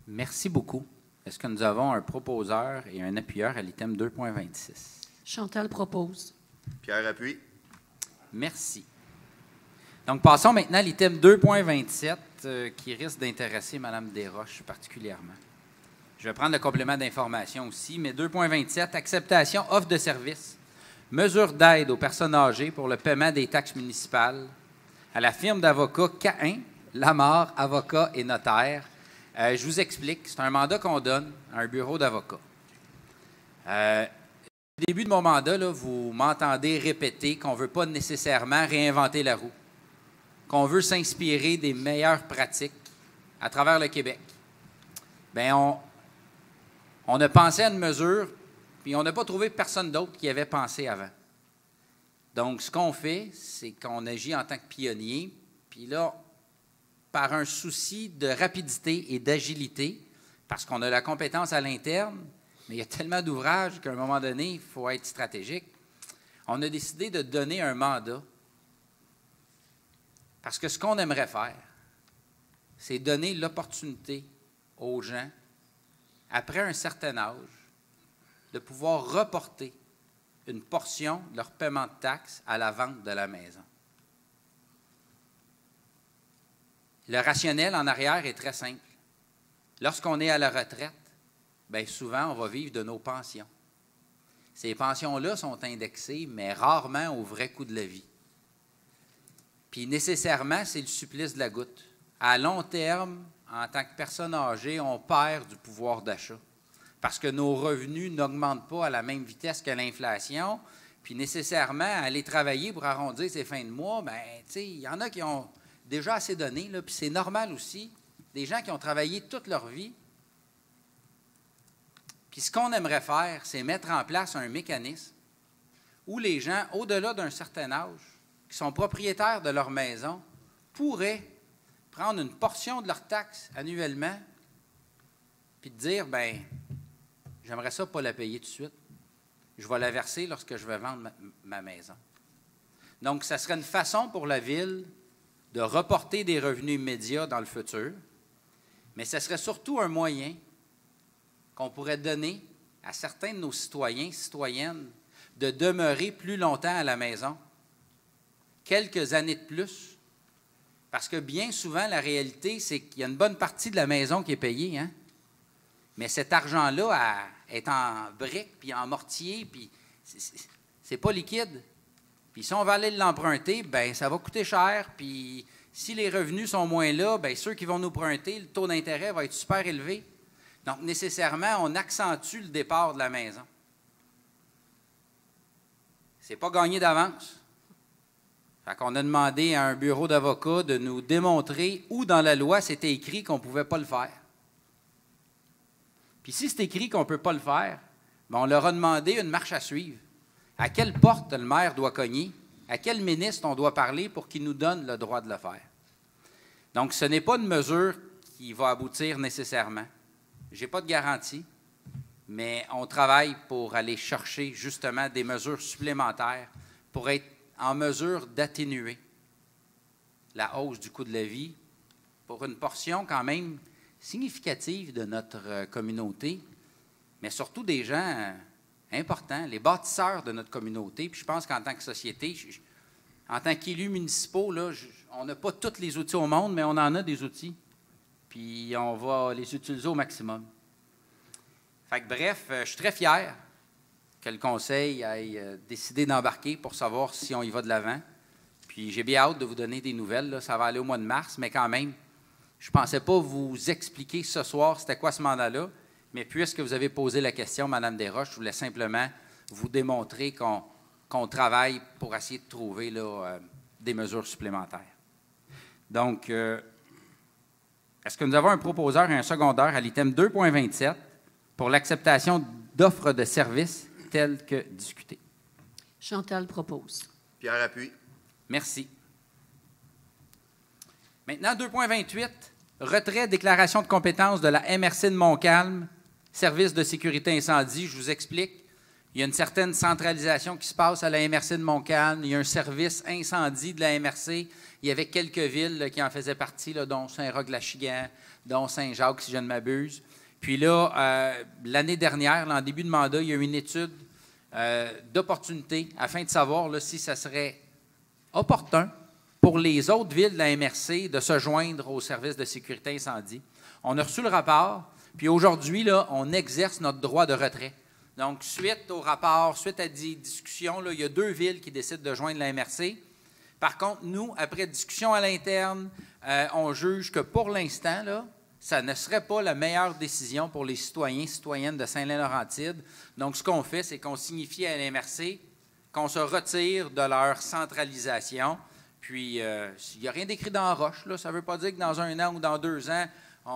Merci beaucoup. Est-ce que nous avons un proposeur et un appuyeur à l'item 2.26? Chantal propose. Pierre appuie. Merci. Donc, passons maintenant à l'item 2.27 euh, qui risque d'intéresser Mme Desroches particulièrement. Je vais prendre le complément d'information aussi, mais 2.27, acceptation, offre de service, mesure d'aide aux personnes âgées pour le paiement des taxes municipales à la firme d'avocats Cain, Lamar, avocat et notaire. Euh, je vous explique, c'est un mandat qu'on donne à un bureau d'avocats. Euh, au début de mon mandat, vous m'entendez répéter qu'on ne veut pas nécessairement réinventer la roue, qu'on veut s'inspirer des meilleures pratiques à travers le Québec. Bien, on a pensé à une mesure, puis on n'a pas trouvé personne d'autre qui avait pensé avant. Donc, ce qu'on fait, c'est qu'on agit en tant que pionnier, puis là, par un souci de rapidité et d'agilité, parce qu'on a la compétence à l'interne, mais il y a tellement d'ouvrages qu'à un moment donné, il faut être stratégique. On a décidé de donner un mandat. Parce que ce qu'on aimerait faire, c'est donner l'opportunité aux gens, après un certain âge, de pouvoir reporter une portion de leur paiement de taxes à la vente de la maison. Le rationnel en arrière est très simple. Lorsqu'on est à la retraite, bien souvent, on va vivre de nos pensions. Ces pensions-là sont indexées, mais rarement au vrai coût de la vie. Puis nécessairement, c'est le supplice de la goutte. À long terme, en tant que personne âgée, on perd du pouvoir d'achat parce que nos revenus n'augmentent pas à la même vitesse que l'inflation. Puis nécessairement, aller travailler pour arrondir ses fins de mois, sais, il y en a qui ont déjà assez donné, là, puis c'est normal aussi. Des gens qui ont travaillé toute leur vie. Puis ce qu'on aimerait faire, c'est mettre en place un mécanisme où les gens, au-delà d'un certain âge, qui sont propriétaires de leur maison, pourraient prendre une portion de leur taxe annuellement, puis dire, ben, j'aimerais ça pas la payer tout de suite. Je vais la verser lorsque je vais vendre ma, ma maison. Donc, ça serait une façon pour la ville de reporter des revenus immédiats dans le futur, mais ce serait surtout un moyen qu'on pourrait donner à certains de nos citoyens, citoyennes, de demeurer plus longtemps à la maison, quelques années de plus. Parce que bien souvent, la réalité, c'est qu'il y a une bonne partie de la maison qui est payée, hein? Mais cet argent-là est en briques, puis en mortier, puis c'est pas liquide. Puis si on va aller l'emprunter, ben ça va coûter cher, puis si les revenus sont moins là, bien, ceux qui vont nous emprunter, le taux d'intérêt va être super élevé. Donc, nécessairement, on accentue le départ de la maison. Ce n'est pas gagné d'avance. Fait qu'on a demandé à un bureau d'avocats de nous démontrer où dans la loi c'était écrit qu'on pouvait pas le faire. Puis si c'est écrit qu'on ne peut pas le faire, ben, on leur a demandé une marche à suivre. À quelle porte le maire doit cogner? À quel ministre on doit parler pour qu'il nous donne le droit de le faire? Donc, ce n'est pas une mesure qui va aboutir nécessairement. Je n'ai pas de garantie, mais on travaille pour aller chercher justement des mesures supplémentaires pour être en mesure d'atténuer la hausse du coût de la vie pour une portion quand même significative de notre euh, communauté, mais surtout des gens euh, importants, les bâtisseurs de notre communauté. Puis je pense qu'en tant que société, en tant qu'élus municipaux, là, on n'a pas tous les outils au monde, mais on en a des outils. Puis on va les utiliser au maximum. Fait que, bref, euh, je suis très fier que le conseil ait décidé d'embarquer pour savoir si on y va de l'avant. Puis j'ai bien hâte de vous donner des nouvelles. Ça va aller au mois de mars, mais quand même, je ne pensais pas vous expliquer ce soir c'était quoi ce mandat-là. Mais puisque vous avez posé la question, Mme Desroches, je voulais simplement vous démontrer qu'on travaille pour essayer de trouver là, euh, des mesures supplémentaires. Donc, euh, est-ce que nous avons un proposeur et un secondaire à l'item 2.27 pour l'acceptation d'offres de services telles que discutées? Chantal propose. Pierre appuie. Merci. Maintenant, 2.28, retrait déclaration de compétence de la MRC de Montcalm service de sécurité incendie, je vous explique. Il y a une certaine centralisation qui se passe à la MRC de Montcalm. Il y a un service incendie de la MRC. Il y avait quelques villes qui en faisaient partie, dont Saint-Roch-Lachigan, dont Saint-Jacques, si je ne m'abuse. Puis là, euh, l'année dernière, en début de mandat, il y a eu une étude euh, d'opportunité afin de savoir si ça serait opportun pour les autres villes de la MRC de se joindre au service de sécurité incendie. On a reçu le rapport. Puis aujourd'hui, on exerce notre droit de retrait. Donc, suite au rapport, suite à des discussions, là, il y a deux villes qui décident de joindre la MRC. Par contre, nous, après discussion à l'interne, euh, on juge que pour l'instant, ça ne serait pas la meilleure décision pour les citoyens citoyennes de Saint-Laurentide. Donc, ce qu'on fait, c'est qu'on signifie à la MRC qu'on se retire de leur centralisation. Puis, euh, il n'y a rien d'écrit dans la roche. Là. Ça ne veut pas dire que dans un an ou dans deux ans,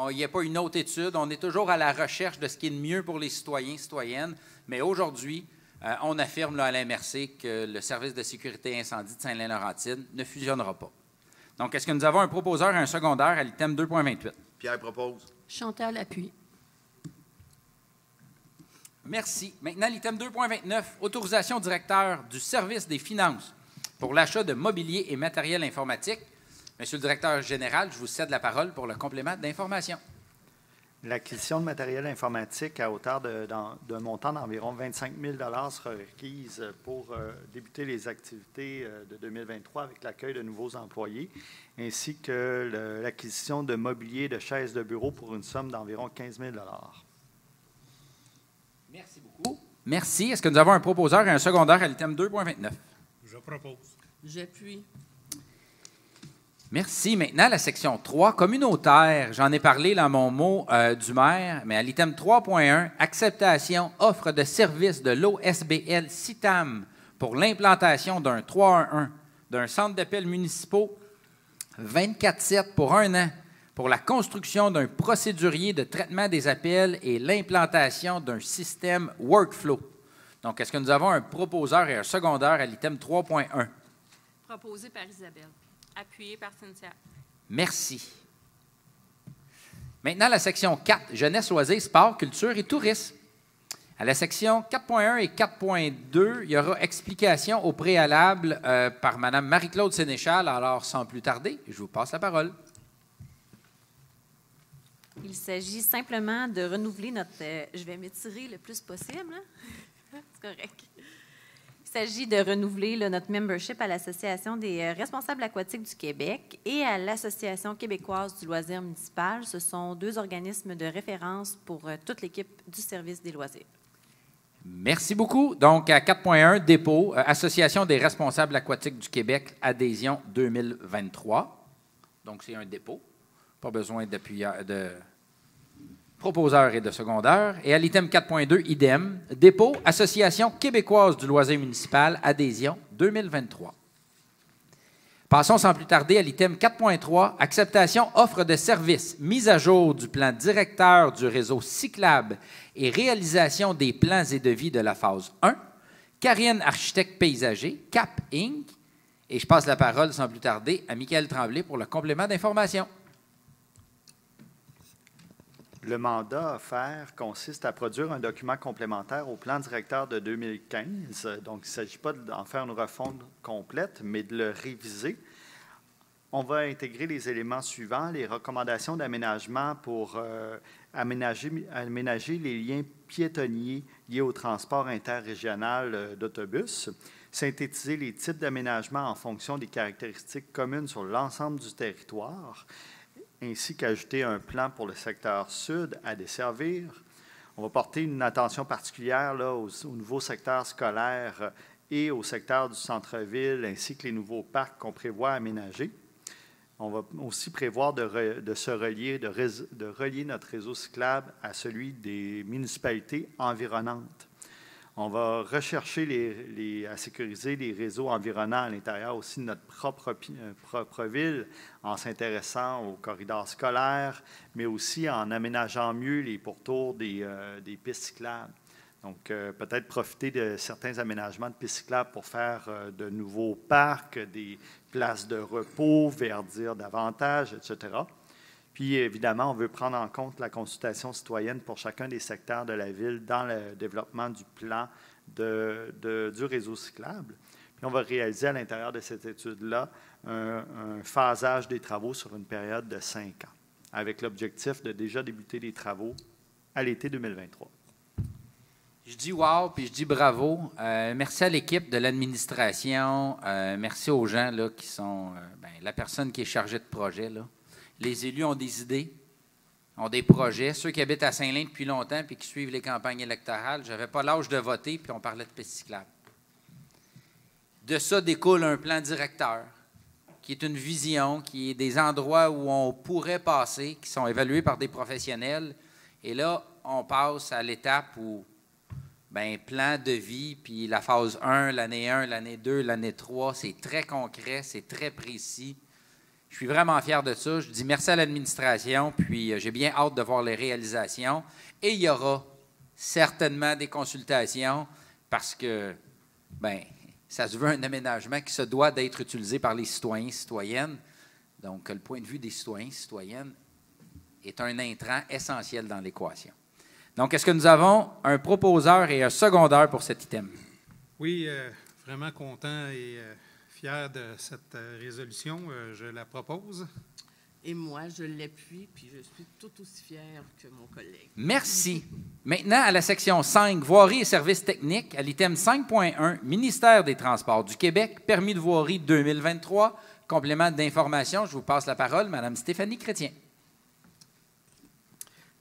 il n'y a pas une autre étude. On est toujours à la recherche de ce qui est le mieux pour les citoyens et citoyennes. Mais aujourd'hui, euh, on affirme là, à la MRC que le service de sécurité incendie de Saint-Laurentide ne fusionnera pas. Donc, est-ce que nous avons un proposeur et un secondaire à l'item 2.28? Pierre propose. Chantal appuie. Merci. Maintenant, l'item 2.29, autorisation directeur du service des finances pour l'achat de mobilier et matériel informatique Monsieur le directeur général, je vous cède la parole pour le complément d'information. L'acquisition de matériel informatique à hauteur d'un montant d'environ 25 000 sera requise pour euh, débuter les activités euh, de 2023 avec l'accueil de nouveaux employés, ainsi que l'acquisition de mobilier de chaises de bureau pour une somme d'environ 15 000 Merci beaucoup. Merci. Est-ce que nous avons un proposeur et un secondaire à l'item 2.29? Je propose. J'appuie. Merci. Maintenant, la section 3, communautaire. J'en ai parlé dans mon mot euh, du maire, mais à l'item 3.1, acceptation, offre de service de l'OSBL CITAM pour l'implantation d'un 311 d'un centre d'appel municipaux 24-7 pour un an pour la construction d'un procédurier de traitement des appels et l'implantation d'un système workflow. Donc, est-ce que nous avons un proposeur et un secondaire à l'item 3.1? Proposé par Isabelle. Appuyé par Cynthia. Merci. Maintenant, la section 4, jeunesse, loisirs, sport, culture et tourisme. À la section 4.1 et 4.2, il y aura explication au préalable euh, par Mme Marie-Claude Sénéchal. Alors, sans plus tarder, je vous passe la parole. Il s'agit simplement de renouveler notre. euh, je vais m'étirer le plus possible. hein? C'est correct. Il s'agit de renouveler notre membership à l'Association des euh, responsables aquatiques du Québec et à l'Association québécoise du loisir municipal. Ce sont deux organismes de référence pour euh, toute l'équipe du service des loisirs. Merci beaucoup. Donc, à 4.1, dépôt, euh, Association des responsables aquatiques du Québec, adhésion 2023. Donc, c'est un dépôt. Pas besoin d'appuyeur- de proposeur et de secondaire. Et à l'item 4.2, idem, dépôt, Association québécoise du loisir municipal, adhésion 2023. Passons sans plus tarder à l'item 4.3, acceptation offre de services, mise à jour du plan directeur du réseau cyclable et réalisation des plans et devis de la phase 1. Karine, architecte paysager, CAP Inc. Et je passe la parole sans plus tarder à Michael Tremblay pour le complément d'information. Le mandat offert consiste à produire un document complémentaire au plan directeur de 2015. Donc, il ne s'agit pas d'en faire une refonte complète, mais de le réviser. On va intégrer les éléments suivants, les recommandations d'aménagement pour euh, aménager, les liens piétonniers liés au transport interrégional euh, d'autobus, synthétiser les types d'aménagement en fonction des caractéristiques communes sur l'ensemble du territoire, ainsi qu'ajouter un plan pour le secteur sud à desservir. On va porter une attention particulière là, au, au nouveau secteur scolaire et au secteur du centre-ville, ainsi que les nouveaux parcs qu'on prévoit aménager. On va aussi prévoir de, se relier, de, de relier notre réseau cyclable à celui des municipalités environnantes. On va rechercher à sécuriser les réseaux environnants à l'intérieur aussi de notre euh, propre ville en s'intéressant aux corridors scolaires, mais aussi en aménageant mieux les pourtours des, euh, pistes cyclables. Donc, euh, peut-être profiter de certains aménagements de pistes cyclables pour faire de nouveaux parcs, des places de repos, verdir davantage, etc. Puis, évidemment, on veut prendre en compte la consultation citoyenne pour chacun des secteurs de la ville dans le développement du plan du réseau cyclable. Puis, on va réaliser à l'intérieur de cette étude-là un, un phasage des travaux sur une période de cinq ans, avec l'objectif de déjà débuter les travaux à l'été 2023. Je dis wow, puis je dis bravo. Euh, merci à l'équipe de l'administration. Euh, merci aux gens là, qui sont euh, ben, la personne qui est chargée de projet. Là. Les élus ont des idées, ont des projets. Ceux qui habitent à Saint-Lin depuis longtemps puis qui suivent les campagnes électorales, je n'avais pas l'âge de voter, puis on parlait de pistes cyclables. De ça découle un plan directeur, qui est une vision, qui est des endroits où on pourrait passer, qui sont évalués par des professionnels. Et là, on passe à l'étape où ben, plan de vie, puis la phase 1, l'année 1, l'année 2, l'année 3, c'est très concret, c'est très précis. Je suis vraiment fier de ça. Je dis merci à l'administration, puis euh, j'ai bien hâte de voir les réalisations. Et il y aura certainement des consultations parce que, ben, ça se veut un aménagement qui se doit d'être utilisé par les citoyens et citoyennes. Donc, le point de vue des citoyens et citoyennes est un intrant essentiel dans l'équation. Donc, est-ce que nous avons un proposeur et un secondaire pour cet item? Oui, euh, vraiment content et euh, fier de cette euh, résolution. Euh, je la propose. Et moi, je l'appuie, puis je suis tout aussi fière que mon collègue. Merci. Maintenant, à la section 5, voirie et services techniques, à l'item 5.1, Ministère des Transports du Québec, permis de voirie 2023, complément d'information. Je vous passe la parole, Madame Stéphanie Chrétien.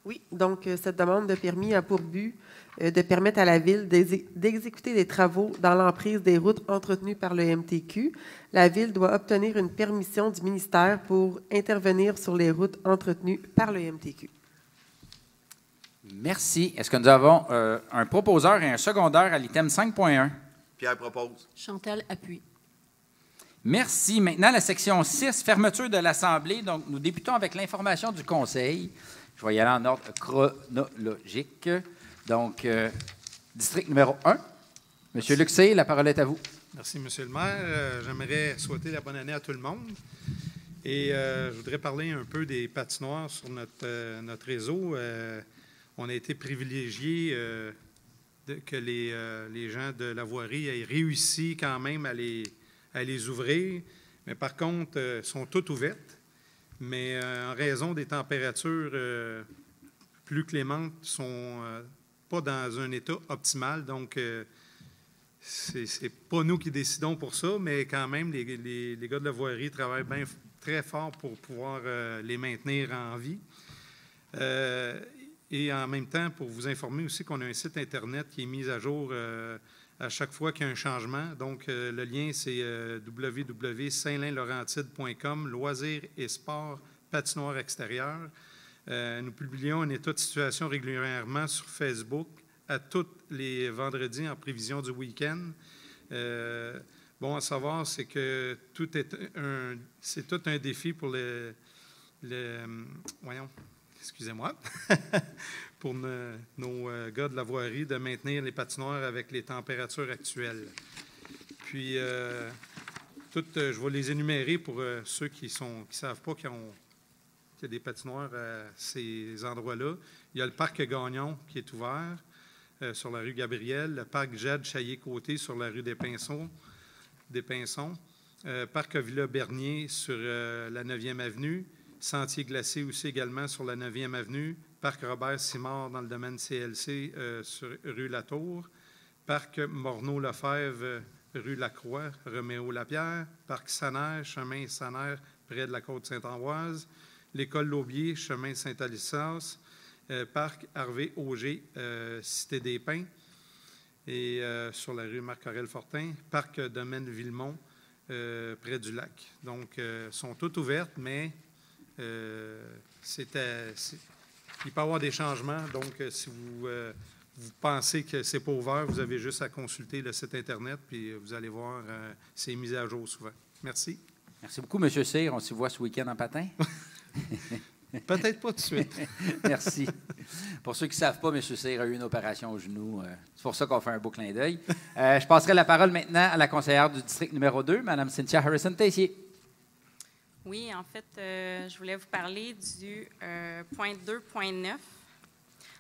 Oui, donc euh, cette demande de permis a pour but euh, de permettre à la Ville d'exé- d'exécuter des travaux dans l'emprise des routes entretenues par le MTQ. La Ville doit obtenir une permission du ministère pour intervenir sur les routes entretenues par le MTQ. Merci. Est-ce que nous avons euh, un proposeur et un secondaire à l'item 5.1? Pierre propose. Chantal appuie. Merci. Maintenant, la section 6, fermeture de l'Assemblée. Donc, nous débutons avec l'information du Conseil. Je vais y aller en ordre chronologique. Donc, euh, district numéro 1. Monsieur Luxé, la parole est à vous. Merci, Monsieur le maire. Euh, J'aimerais souhaiter la bonne année à tout le monde. Et euh, je voudrais parler un peu des patinoires sur notre, notre réseau. On a été privilégié que les, les, gens de la voirie aient réussi quand même à les, à les ouvrir. Mais par contre, sont toutes ouvertes. Mais euh, en raison des températures plus clémentes, ne sont pas dans un état optimal. Donc, ce n'est pas nous qui décidons pour ça, mais quand même, les, les, gars de la voirie travaillent bien, très fort pour pouvoir les maintenir en vie. Et en même temps, pour vous informer aussi qu'on a un site Internet qui est mis à jour euh, à chaque fois qu'il y a un changement. Donc, euh, le lien, c'est euh, loisirs et sport, patinoire extérieure. Euh, nous publions un état de situation régulièrement sur Facebook à tous les vendredis en prévision du week-end. bon à savoir, c'est que tout est un, c'est tout un défi pour les, les voyons, excusez-moi, pour nos euh, gars de la voirie de maintenir les patinoires avec les températures actuelles. Puis, euh, euh, je vais les énumérer pour ceux qui ne qui savent pas qu'il y a des patinoires à ces endroits-là. Il y a le parc Gagnon qui est ouvert sur la rue Gabriel, le parc Jade Chaillé-Côté sur la rue des Pinsons, des parc Villa Bernier sur la 9e avenue, Sentier glacé aussi également sur la 9e avenue. Parc Robert-Simard dans le domaine CLC euh, sur rue Latour. Parc Morneau-Lefebvre, euh, rue Lacroix, Roméo-Lapierre. Parc Saner, chemin Saner, près de la côte Saint-Ambroise. L'école Laubier, chemin Saint-Alissas. Euh, parc Harvey-Auger, Cité des Pins. Et sur la rue Marc-Aurel-Fortin. Parc Domaine Villemont, près du lac. Donc, sont toutes ouvertes, mais euh, il peut y avoir des changements. Donc, euh, si vous, euh, vous pensez que c'est pas ouvert, vous avez juste à consulter le site Internet, puis vous allez voir, c'est mis à jour souvent. Merci. Merci beaucoup, M. Cyr. On se voit ce week-end en patin? Peut-être pas tout de suite. Merci. Pour ceux qui ne savent pas, M. Cyr a eu une opération au genou. c'est pour ça qu'on fait un beau clin d'œil. je passerai la parole maintenant à la conseillère du district numéro 2, Mme Cynthia Harrison-Tessier. Oui, en fait, euh, je voulais vous parler du euh, point 2.9,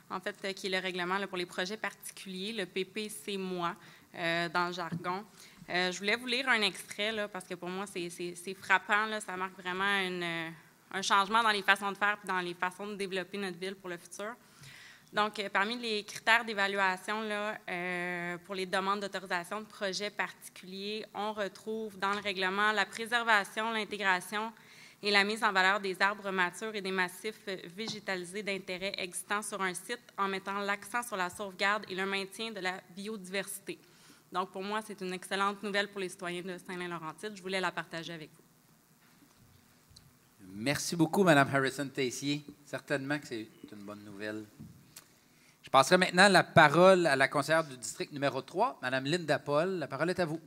en fait, euh, qui est le règlement pour les projets particuliers, le PPC moi dans le jargon. je voulais vous lire un extrait là, parce que pour moi, c'est frappant. Ça marque vraiment un changement dans les façons de faire et dans les façons de développer notre ville pour le futur. Donc, euh, parmi les critères d'évaluation euh, pour les demandes d'autorisation de projets particuliers, on retrouve dans le règlement la préservation, l'intégration et la mise en valeur des arbres matures et des massifs végétalisés d'intérêt existants sur un site en mettant l'accent sur la sauvegarde et le maintien de la biodiversité. Donc, pour moi, c'est une excellente nouvelle pour les citoyens de Saint-Lin-Laurentide. Je voulais la partager avec vous. Merci beaucoup, Mme Harrison-Tessier. Certainement que c'est une bonne nouvelle passerai maintenant la parole à la conseillère du district numéro 3, Mme Linda Paul. La parole est à vous.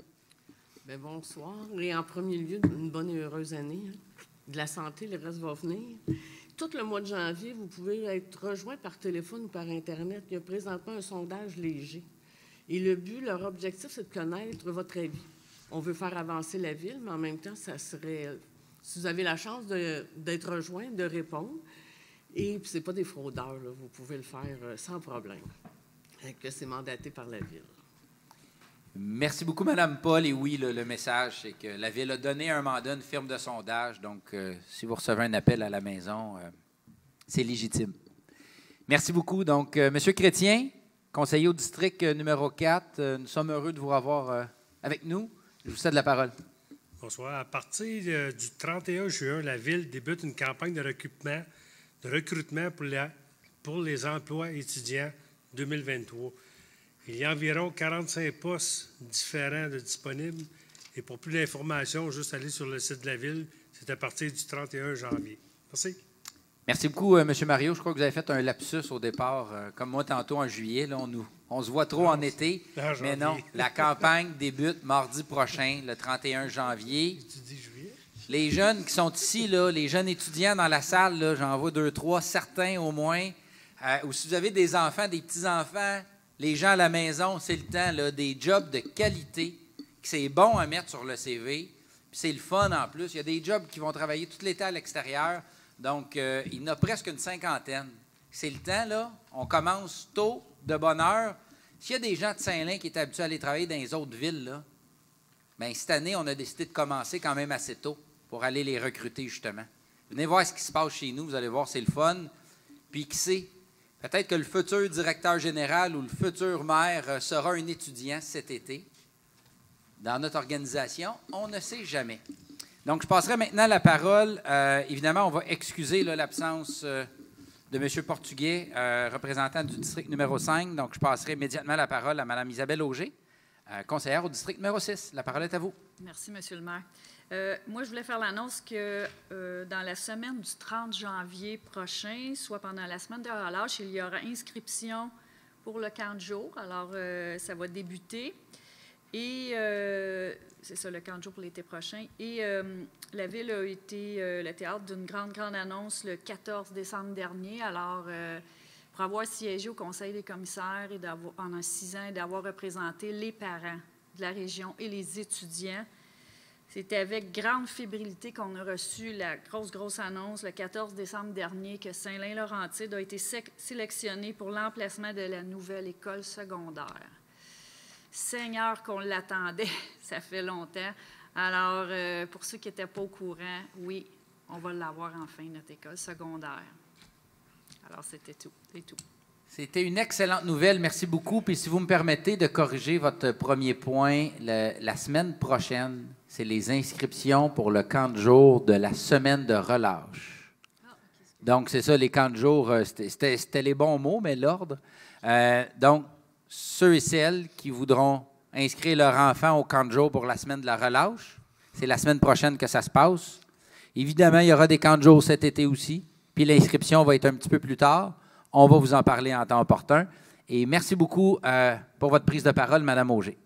Bien, bonsoir. Et en premier lieu, une bonne et heureuse année. Hein. De la santé, le reste va venir. Tout le mois de janvier, vous pouvez être rejoint par téléphone ou par Internet. Il y a présentement un sondage léger. Et le but, leur objectif, c'est de connaître votre avis. On veut faire avancer la ville, mais en même temps, ça serait, si vous avez la chance d'être rejoint, de répondre, et ce n'est pas des fraudeurs, vous pouvez le faire euh, sans problème, que c'est mandaté par la Ville. Merci beaucoup, Mme Paul. Et oui, le, message, c'est que la Ville a donné un mandat, une firme de sondage. Donc, euh, si vous recevez un appel à la maison, euh, c'est légitime. Merci beaucoup. Donc, Monsieur Chrétien, conseiller au district numéro 4, nous sommes heureux de vous revoir avec nous. Je vous cède la parole. Bonsoir. À partir du 31 juin, la Ville débute une campagne de recoupement de recrutement pour, pour les emplois étudiants 2023. Il y a environ 45 postes différents de disponibles. Et pour plus d'informations, juste aller sur le site de la Ville. C'est à partir du 31 janvier. Merci. Merci beaucoup, euh, M. Mario. Je crois que vous avez fait un lapsus au départ. Euh, comme moi, tantôt en juillet, là, on, nous, on se voit trop en été. Mais non, la campagne débute mardi prochain, le 31 janvier. Tu dis juillet? Les jeunes qui sont ici, là, les jeunes étudiants dans la salle, j'en vois deux, trois, certains au moins. Euh, ou si vous avez des enfants, des petits-enfants, les gens à la maison, c'est le temps, là, des jobs de qualité, que c'est bon à mettre sur le CV. Puis c'est le fun en plus. Il y a des jobs qui vont travailler tout l'été à l'extérieur. Donc, euh, il y en a presque une cinquantaine. C'est le temps, là. On commence tôt, de bonne heure. S'il y a des gens de Saint-Lin qui étaient habitués à aller travailler dans les autres villes, là, bien, cette année, on a décidé de commencer quand même assez tôt pour aller les recruter, justement. Venez voir ce qui se passe chez nous, vous allez voir, c'est le fun. Puis qui sait, peut-être que le futur directeur général ou le futur maire euh, sera un étudiant cet été dans notre organisation. On ne sait jamais. Donc, je passerai maintenant la parole. euh, évidemment, on va excuser l'absence euh, de M. Portugais, représentant du district numéro 5. Donc, je passerai immédiatement la parole à Mme Isabelle Auger, conseillère au district numéro 6. La parole est à vous. Merci, Monsieur le maire. Euh, moi, je voulais faire l'annonce que euh, dans la semaine du 30 janvier prochain, soit pendant la semaine de relâche, il y aura inscription pour le camp de jour. Alors, euh, ça va débuter. Et c'est ça, le camp de jour pour l'été prochain. Et la ville a été le théâtre d'une grande, grande annonce le 14 décembre dernier. Alors, pour avoir siégé au Conseil des commissaires et pendant six ans et d'avoir représenté les parents de la région et les étudiants, c'était avec grande fébrilité qu'on a reçu la grosse, grosse annonce le 14 décembre dernier que Saint-Lin-Laurentide a été sec- sélectionné pour l'emplacement de la nouvelle école secondaire. Seigneur qu'on l'attendait, ça fait longtemps. Alors, euh, pour ceux qui n'étaient pas au courant, oui, on va l'avoir enfin, notre école secondaire. Alors, c'était tout. C'était une excellente nouvelle. Merci beaucoup. Puis si vous me permettez de corriger votre premier point, la semaine prochaine, c'est les inscriptions pour le camp de jour de la semaine de relâche. Donc, c'est ça, les camps de jour, euh, c'était- les bons mots, mais l'ordre. Euh, donc, ceux et celles qui voudront inscrire leur enfant au camp de jour pour la semaine de la relâche, c'est la semaine prochaine que ça se passe. Évidemment, il y aura des camps de jour cet été aussi. Puis l'inscription va être un petit peu plus tard. On va vous en parler en temps opportun. Et merci beaucoup euh, pour votre prise de parole, Mme Auger.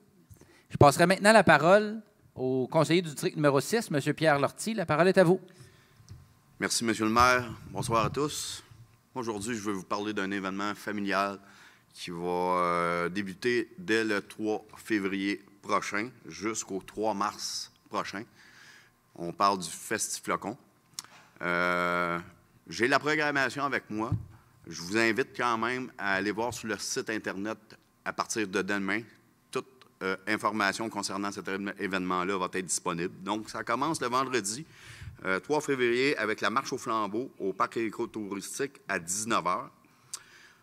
Je passerai maintenant la parole au conseiller du district numéro 6, M. Pierre Lortie. La parole est à vous. Merci, Monsieur le maire. Bonsoir à tous. Aujourd'hui, je vais vous parler d'un événement familial qui va euh, débuter dès le 3 février prochain jusqu'au 3 mars prochain. On parle du Festiflocon. Euh, J'ai la programmation avec moi. Je vous invite quand même à aller voir sur le site Internet à partir de demain. Euh, information concernant cet événement-là va être disponible. Donc, ça commence le vendredi euh, 3 février avec la marche au flambeau au parc éco-touristique à 19h.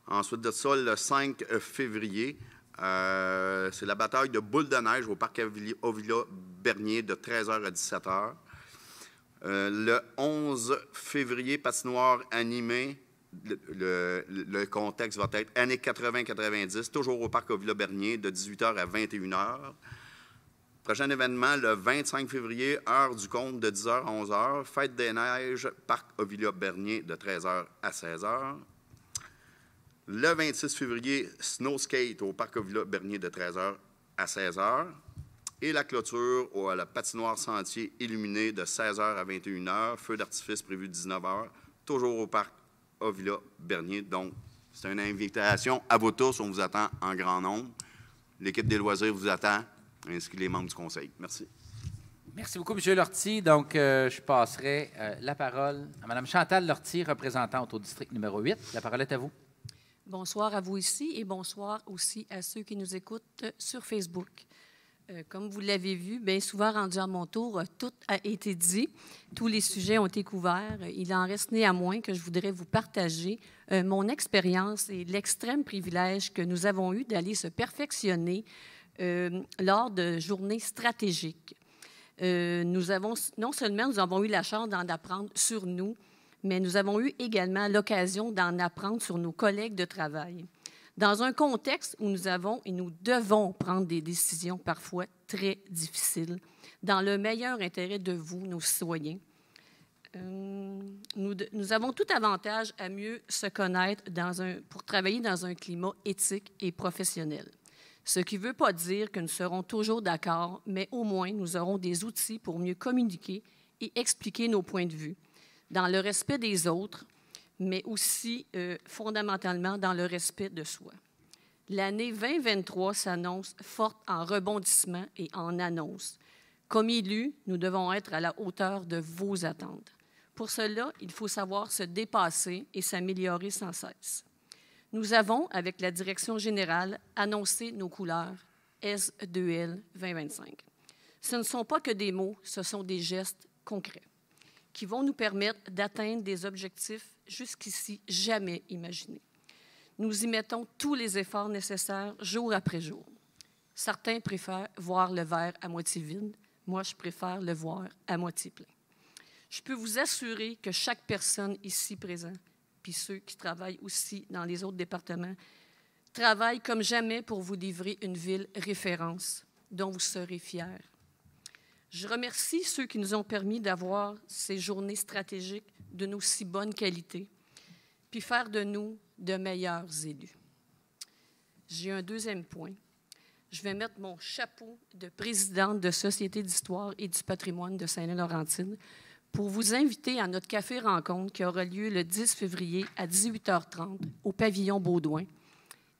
Ensuite de ça, le 5 février, euh, c'est la bataille de boules de neige au parc Ovila Bernier de 13h à 17h. Euh, le 11 février, patinoire animée. Le, contexte va être années 80-90, toujours au parc Ovila Bernier de 18h à 21h. Prochain événement, le 25 février, heure du compte de 10h à 11h. Fête des neiges, parc Ovila Bernier de 13h à 16h. Le 26 février, snow skate au parc Ovila Bernier de 13h à 16h. Et la clôture au- à la patinoire sentier illuminé de 16h à 21h. Feu d'artifice prévu 19h. Toujours au parc Ovila Bernier. Donc, c'est une invitation à vous tous. On vous attend en grand nombre. L'équipe des loisirs vous attend, ainsi que les membres du conseil. Merci. Merci beaucoup, M. Lortie. Donc, euh, je passerai euh, la parole à Mme Chantal Lortie, représentante au district numéro 8. La parole est à vous. Bonsoir à vous ici et bonsoir aussi à ceux qui nous écoutent sur Facebook. Euh, comme vous l'avez vu, bien souvent rendu à mon tour, euh, tout a été dit. Tous les sujets ont été couverts. Il en reste néanmoins que je voudrais vous partager euh, mon expérience et l'extrême privilège que nous avons eu d'aller se perfectionner lors de journées stratégiques. Nous avons, non seulement nous avons eu la chance d'en apprendre sur nous, mais nous avons eu également l'occasion d'en apprendre sur nos collègues de travail. Dans un contexte où nous avons et nous devons prendre des décisions parfois très difficiles, dans le meilleur intérêt de vous, nos citoyens. Euh, nous, avons tout avantage à mieux se connaître pour travailler dans un climat éthique et professionnel. Ce qui ne veut pas dire que nous serons toujours d'accord, mais au moins nous aurons des outils pour mieux communiquer et expliquer nos points de vue, dans le respect des autres, mais aussi euh, fondamentalement dans le respect de soi. L'année 2023 s'annonce forte en rebondissement et en annonces. Comme élus, nous devons être à la hauteur de vos attentes. Pour cela, il faut savoir se dépasser et s'améliorer sans cesse. Nous avons, avec la direction générale, annoncé nos couleurs S2L 2025. Ce ne sont pas que des mots, ce sont des gestes concrets qui vont nous permettre d'atteindre des objectifs jusqu'ici jamais imaginés. Nous y mettons tous les efforts nécessaires jour après jour. Certains préfèrent voir le verre à moitié vide, moi je préfère le voir à moitié plein. Je peux vous assurer que chaque personne ici présente, puis ceux qui travaillent aussi dans les autres départements, travaillent comme jamais pour vous livrer une ville référence dont vous serez fiers. Je remercie ceux qui nous ont permis d'avoir ces journées stratégiques d'une aussi bonne qualité, puis faire de nous de meilleurs élus. J'ai un deuxième point. Je vais mettre mon chapeau de présidente de Société d'histoire et du patrimoine de Saint-Laurentine pour vous inviter à notre café rencontre qui aura lieu le 10 février à 18h30 au pavillon Baudouin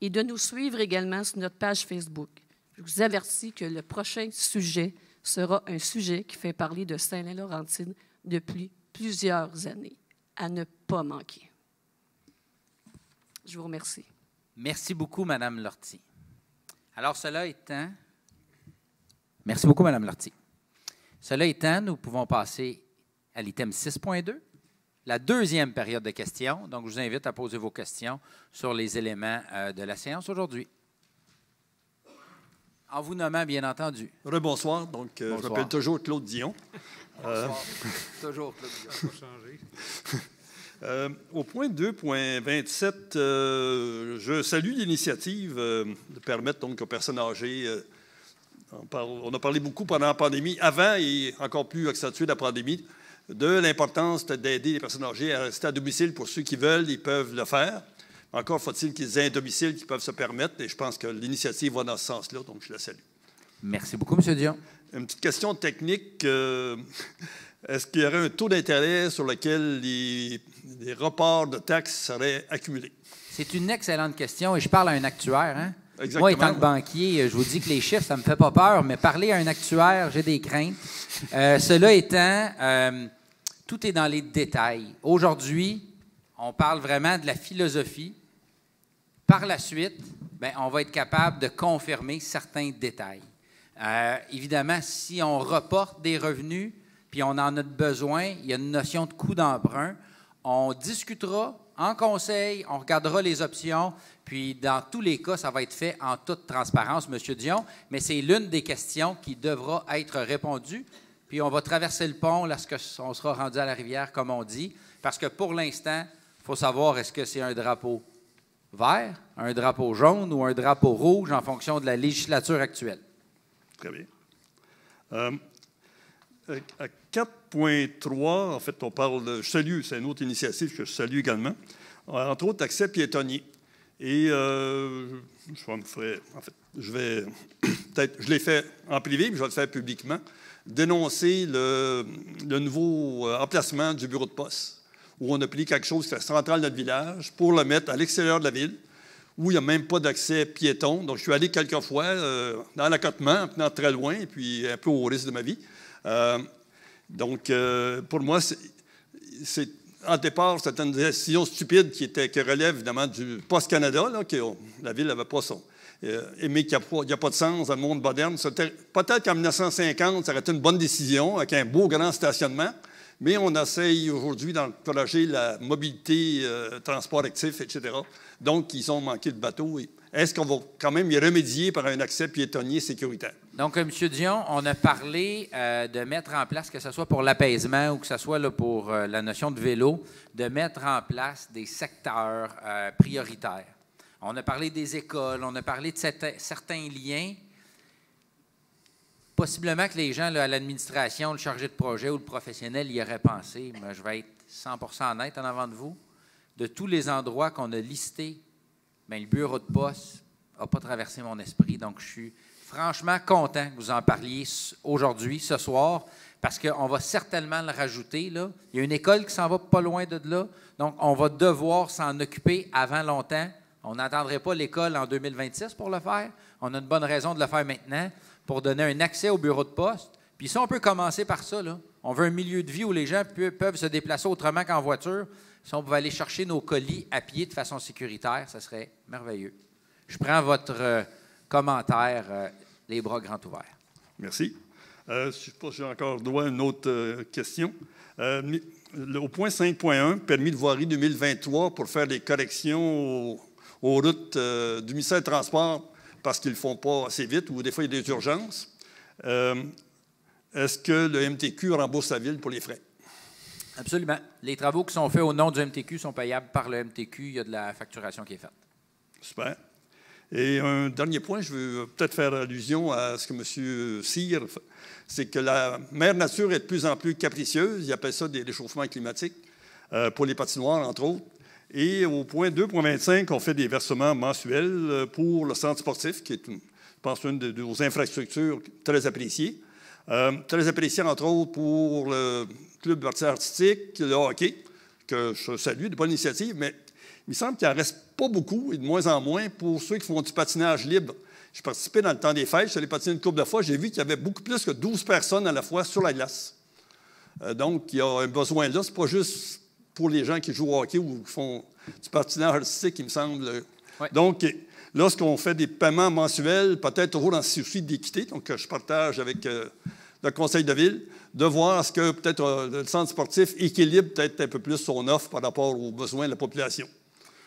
et de nous suivre également sur notre page Facebook. Je vous avertis que le prochain sujet sera un sujet qui fait parler de Saint-Laurentine depuis plusieurs années. À ne pas manquer. Je vous remercie. Merci beaucoup, Madame Lortie. Alors, cela étant. Merci beaucoup, Madame Lortie. Cela étant, nous pouvons passer à l'item 6.2, la deuxième période de questions. Donc, je vous invite à poser vos questions sur les éléments euh, de la séance aujourd'hui. En vous nommant, bien entendu. Rebonsoir. Donc, euh, je m'appelle toujours Claude Dion. Bonsoir. toujours Claude Dion. Euh, au point 2.27, euh, je salue l'initiative euh, de permettre donc aux personnes âgées, on, parle, on, a parlé beaucoup pendant la pandémie, avant et encore plus accentué la pandémie, de l'importance d'aider les personnes âgées à rester à domicile pour ceux qui veulent, ils peuvent le faire. Encore faut-il qu'ils aient un domicile qui peuvent se permettre, et je pense que l'initiative va dans ce sens-là, donc je la salue. Merci beaucoup, M. Dion. Une petite question technique. Est-ce qu'il y aurait un taux d'intérêt sur lequel les, reports de taxes seraient accumulés? C'est une excellente question et je parle à un actuaire. Hein? Exactement. Moi, étant que banquier, je vous dis que les chiffres, ça ne me fait pas peur, mais parler à un actuaire, j'ai des craintes. Euh, cela étant, euh, tout est dans les détails. Aujourd'hui, on parle vraiment de la philosophie. Par la suite, ben, on va être capable de confirmer certains détails. Euh, évidemment, si on reporte des revenus, puis on en a besoin, il y a une notion de coût d'emprunt. On discutera en conseil, on regardera les options, puis dans tous les cas, ça va être fait en toute transparence, M. Dion, mais c'est l'une des questions qui devra être répondue. Puis on va traverser le pont lorsqu'on sera rendu à la rivière, comme on dit, parce que pour l'instant, il faut savoir est-ce que c'est un drapeau vert, un drapeau jaune ou un drapeau rouge en fonction de la législature actuelle. Très bien. Euh, à 4.3, en fait, on parle de. Je salue, c'est une autre initiative que je salue également. Entre autres, accès piétonnier. Et euh, je me en fait, je vais peut-être, je l'ai fait en privé, mais je vais le faire publiquement, dénoncer le, nouveau euh, emplacement du bureau de poste, où on a pris quelque chose qui est central de notre village pour le mettre à l'extérieur de la ville, où il n'y a même pas d'accès piéton. Donc, je suis allé quelques fois euh, dans l'accotement, en très loin, et puis un peu au risque de ma vie. Euh, donc, euh, pour moi, c'est en départ, c'était une décision stupide qui, était, qui relève évidemment du Poste Canada, que la ville n'avait pas son. Mais qu'il n'y a, pas de sens dans le monde moderne. Peut-être qu'en 1950, ça aurait été une bonne décision avec un beau grand stationnement, mais on essaye aujourd'hui d'encourager la mobilité, transport actif, etc. Donc, ils ont manqué de bateaux. Est-ce qu'on va quand même y remédier par un accès piétonnier sécuritaire? Donc, M. Dion, on a parlé euh, de mettre en place, que ce soit pour l'apaisement ou que ce soit là, pour euh, la notion de vélo, de mettre en place des secteurs euh, prioritaires. On a parlé des écoles, on a parlé de certains liens. Possiblement que les gens à l'administration, le chargé de projet ou le professionnel y auraient pensé, mais je vais être 100% honnête en avant de vous, de tous les endroits qu'on a listés, mais le bureau de poste n'a pas traversé mon esprit, donc je suis franchement content que vous en parliez aujourd'hui, ce soir, parce qu'on va certainement le rajouter. Là. Il y a une école qui s'en va pas loin de là, donc on va devoir s'en occuper avant longtemps. On n'attendrait pas l'école en 2026 pour le faire. On a une bonne raison de le faire maintenant pour donner un accès au bureau de poste. Puis ça, on peut commencer par ça. Là. On veut un milieu de vie où les gens peuvent se déplacer autrement qu'en voiture. Si on pouvait aller chercher nos colis à pied de façon sécuritaire, ça serait merveilleux. Je prends votre euh, commentaire, euh, les bras grands ouverts. Merci. Euh, je ne sais pas si j'ai encore droit à une autre question. Au point 5.1, permis de voirie 2023 pour faire des corrections aux, aux routes du ministère des Transports parce qu'ils ne font pas assez vite ou des fois il y a des urgences. Euh, Est-ce que le MTQ rembourse la ville pour les frais? Absolument. Les travaux qui sont faits au nom du MTQ sont payables par le MTQ. Il y a de la facturation qui est faite. Super. Et un dernier point, je veux peut-être faire allusion à ce que M. Cyr, c'est que la mère nature est de plus en plus capricieuse. Il appelle ça des réchauffements climatiques euh, pour les patinoires, entre autres. Et au point 2.25, on fait des versements mensuels euh, pour le centre sportif, qui est, une- je pense, une de nos infrastructures très appréciées. Euh, très appréciée, entre autres, pour le club artistique, le hockey, que je salue, de bonne initiative, mais il me semble qu'il n'en reste pas beaucoup et de moins en moins pour ceux qui font du patinage libre. J'ai participé dans le temps des fêtes, je suis allé patiner une couple de fois, j'ai vu qu'il y avait beaucoup plus que 12 personnes à la fois sur la glace. Euh, donc, il y a un besoin là. Ce n'est pas juste pour les gens qui jouent au hockey ou qui font du patinage artistique, il me semble. Donc, lorsqu'on fait des paiements mensuels, peut-être toujours dans ce souci d'équité, donc euh, je partage avec euh, le conseil de ville, de voir ce que peut-être euh, le centre sportif équilibre peut-être un peu plus son offre par rapport aux besoins de la population.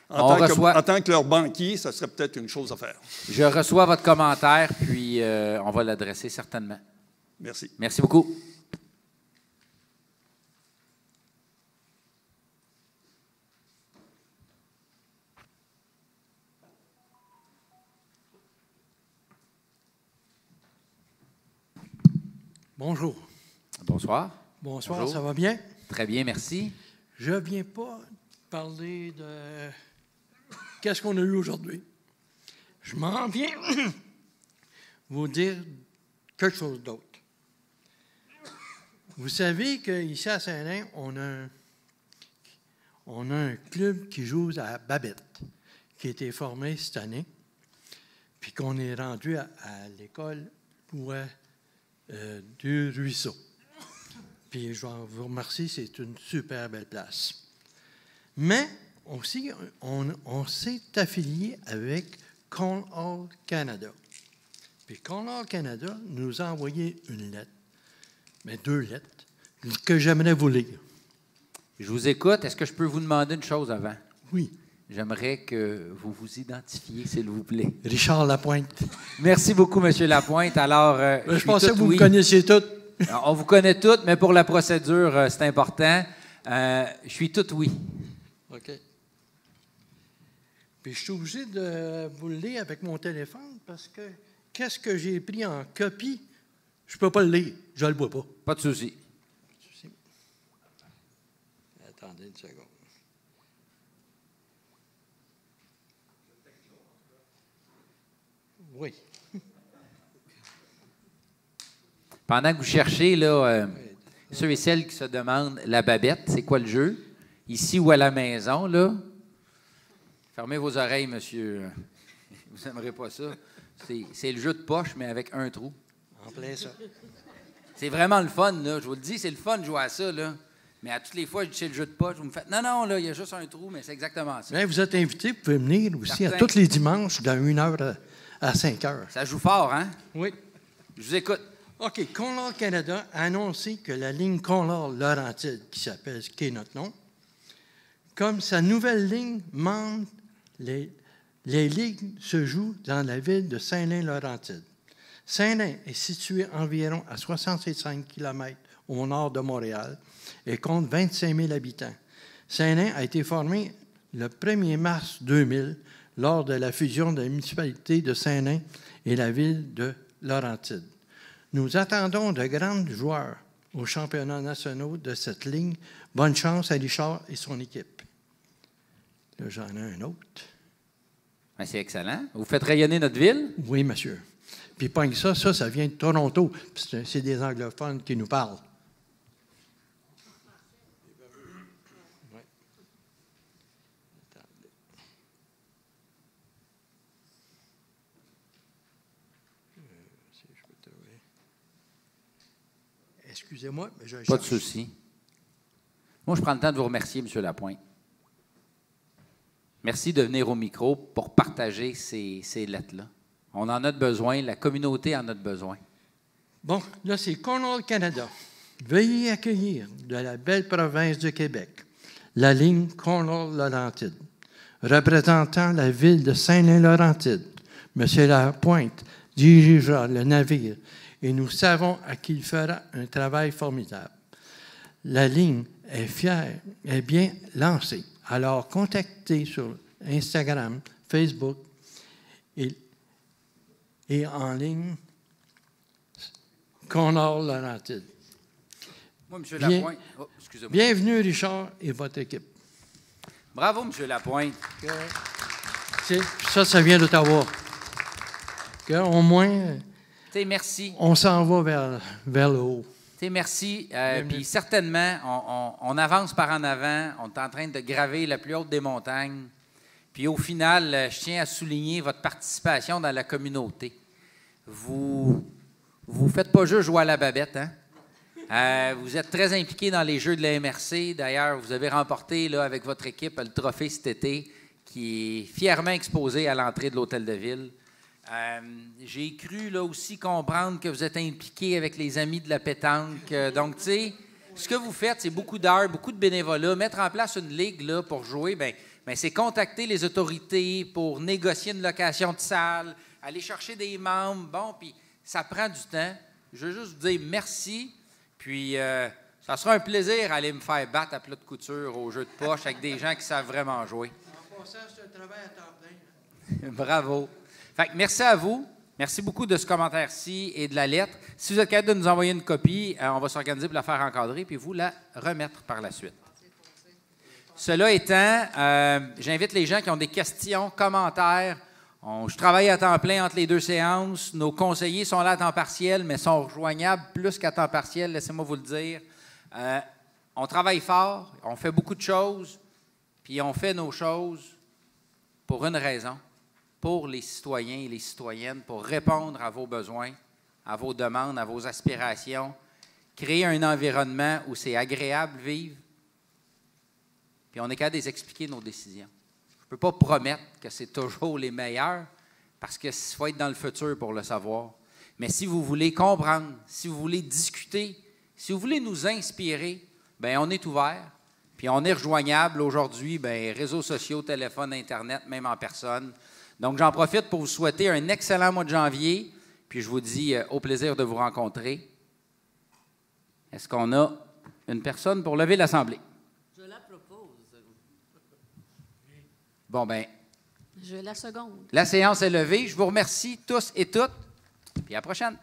En, tant, reçoit- que, en tant que leur banquier, ça serait peut-être une chose à faire. Je reçois votre commentaire, puis euh, on va l'adresser certainement. Merci. Merci beaucoup. Bonjour. Bonsoir. Bonsoir, Bonjour. ça va bien? Très bien, merci. Je ne viens pas parler de qu'est-ce qu'on a eu aujourd'hui. Je m'en viens vous dire quelque chose d'autre. Vous savez qu'ici à Saint-Lin, on a, un, on a un club qui joue à Babette, qui a été formé cette année, puis qu'on est rendu à, à l'école ouais, euh, du Ruisseau. Puis je vous remercier, c'est une super belle place. Mais aussi, on, on s'est affilié avec Cornwall Canada. Puis Cornwall Canada nous a envoyé une lettre, mais deux lettres, que j'aimerais vous lire. Je vous écoute. Est-ce que je peux vous demander une chose avant? Oui. J'aimerais que vous vous identifiez, s'il vous plaît. Richard Lapointe. Merci beaucoup, M. Lapointe. Alors, euh, Je pensais que vous me connaissiez toutes. On vous connaît toutes, mais pour la procédure, euh, c'est important. Euh, je suis tout oui. OK. Puis je suis obligé de vous le lire avec mon téléphone parce que qu'est-ce que j'ai pris en copie? Je ne peux pas le lire. Je ne le vois pas. Pas de souci. Attendez une seconde. Oui. Pendant que vous cherchez, là, euh, ceux et celles qui se demandent la babette, c'est quoi le jeu? Ici ou à la maison, là? Fermez vos oreilles, monsieur. Vous n'aimerez pas ça. C'est- le jeu de poche, mais avec un trou. En plein ça. C'est vraiment le fun, là. Je vous le dis, c'est le fun de jouer à ça, là. Mais à toutes les fois, je dis c'est le jeu de poche. Vous me faites, non, non, là, il y a juste un trou, mais c'est exactement ça. Bien, vous êtes invité, vous pouvez venir aussi à tous les dimanches de 1h à, à 5h. Ça joue fort, hein? Oui. Je vous écoute. OK. Conlord Canada a annoncé que la ligne Conlord-Laurentide, qui s'appelle, qui est notre nom, comme sa nouvelle ligne monte, les, les lignes se jouent dans la ville de Saint-Lin-Laurentide. Saint-Lin est situé environ à 65 km au nord de Montréal et compte 25 000 habitants. Saint-Lin a été formé le 1er mars 2000 lors de la fusion de la municipalité de Saint-Lin et la ville de Laurentide. Nous attendons de grands joueurs aux championnats nationaux de cette ligne. Bonne chance à Richard et son équipe. Là, j'en ai un autre. Ben, c'est excellent. Vous faites rayonner notre ville? Oui, monsieur. Puis pas que ça, ça, ça vient de Toronto. C'est des anglophones qui nous parlent. Ouais. Attendez. Euh, si je peux trouver. Excusez-moi, mais je Pas de souci. Moi, je prends le temps de vous remercier, M. Lapointe. Merci de venir au micro pour partager ces, ces lettres-là. On en a besoin, la communauté en a besoin. Bon, là, c'est Cornwall, Canada. Veuillez accueillir de la belle province du Québec la ligne Cornwall-Laurentide, représentant la ville de Saint-Laurentide. M. Lapointe dirigera le navire et nous savons à qui il fera un travail formidable. La ligne est fière, est bien lancée. Alors, contactez sur Instagram, Facebook et, et en ligne Cornwall Laurentide. Moi, M. Bien- Lapointe. oh. Bienvenue, Richard, et votre équipe. Bravo, M. Lapointe. Ça, ça vient d'Ottawa. Au moins, Merci. on s'en va vers, vers le haut. Merci. Euh. Puis certainement, on, on- on avance par en avant. On est en train de graver la plus haute des montagnes. Puis au final, euh, je tiens à souligner votre participation dans la communauté. Vous vous faites pas juste jouer à la babette, hein? Euh, vous êtes très impliqué dans les Jeux de la MRC. D'ailleurs, vous avez remporté là, avec votre équipe le trophée cet été qui est fièrement exposé à l'entrée de l'Hôtel de Ville. Euh, J'ai cru là aussi comprendre que vous êtes impliqué avec les amis de la pétanque. Euh, donc, tu sais, ce que vous faites, c'est beaucoup d'heures, beaucoup de bénévolat. Mettre en place une ligue là, pour jouer, ben, ben, c'est contacter les autorités pour négocier une location de salle, aller chercher des membres. Bon, puis ça prend du temps. Je veux juste vous dire merci. Puis, euh, ça sera un plaisir d'aller me faire battre à plat de couture au jeu de poche avec des gens qui savent vraiment jouer. En passant, c'est un travail à temps plein. Bravo. Fait que merci à vous. Merci beaucoup de ce commentaire-ci et de la lettre. Si vous êtes capable de nous envoyer une copie, euh, on va s'organiser pour la faire encadrer puis vous la remettre par la suite. Cela étant, euh, j'invite les gens qui ont des questions, commentaires. Je travaille à temps plein entre les deux séances. Nos conseillers sont là à temps partiel, mais sont rejoignables plus qu'à temps partiel, laissez-moi vous le dire. Euh, on travaille fort, on fait beaucoup de choses, puis on fait nos choses pour une raison, pour les citoyens et les citoyennes, pour répondre à vos besoins, à vos demandes, à vos aspirations, créer un environnement où c'est agréable vivre, puis on est capable de les expliquer nos décisions. Je ne peux pas promettre que c'est toujours les meilleurs, parce qu'il faut être dans le futur pour le savoir. Mais si vous voulez comprendre, si vous voulez discuter, si vous voulez nous inspirer, ben on est ouvert. Puis on est rejoignable aujourd'hui, ben, réseaux sociaux, téléphone, Internet, même en personne. Donc j'en profite pour vous souhaiter un excellent mois de janvier. Puis je vous dis euh, au plaisir de vous rencontrer. Est-ce qu'on a une personne pour lever l'Assemblée? Je la propose. Bon, ben, Je la seconde. la séance est levée. Je vous remercie tous et toutes. Puis à la prochaine.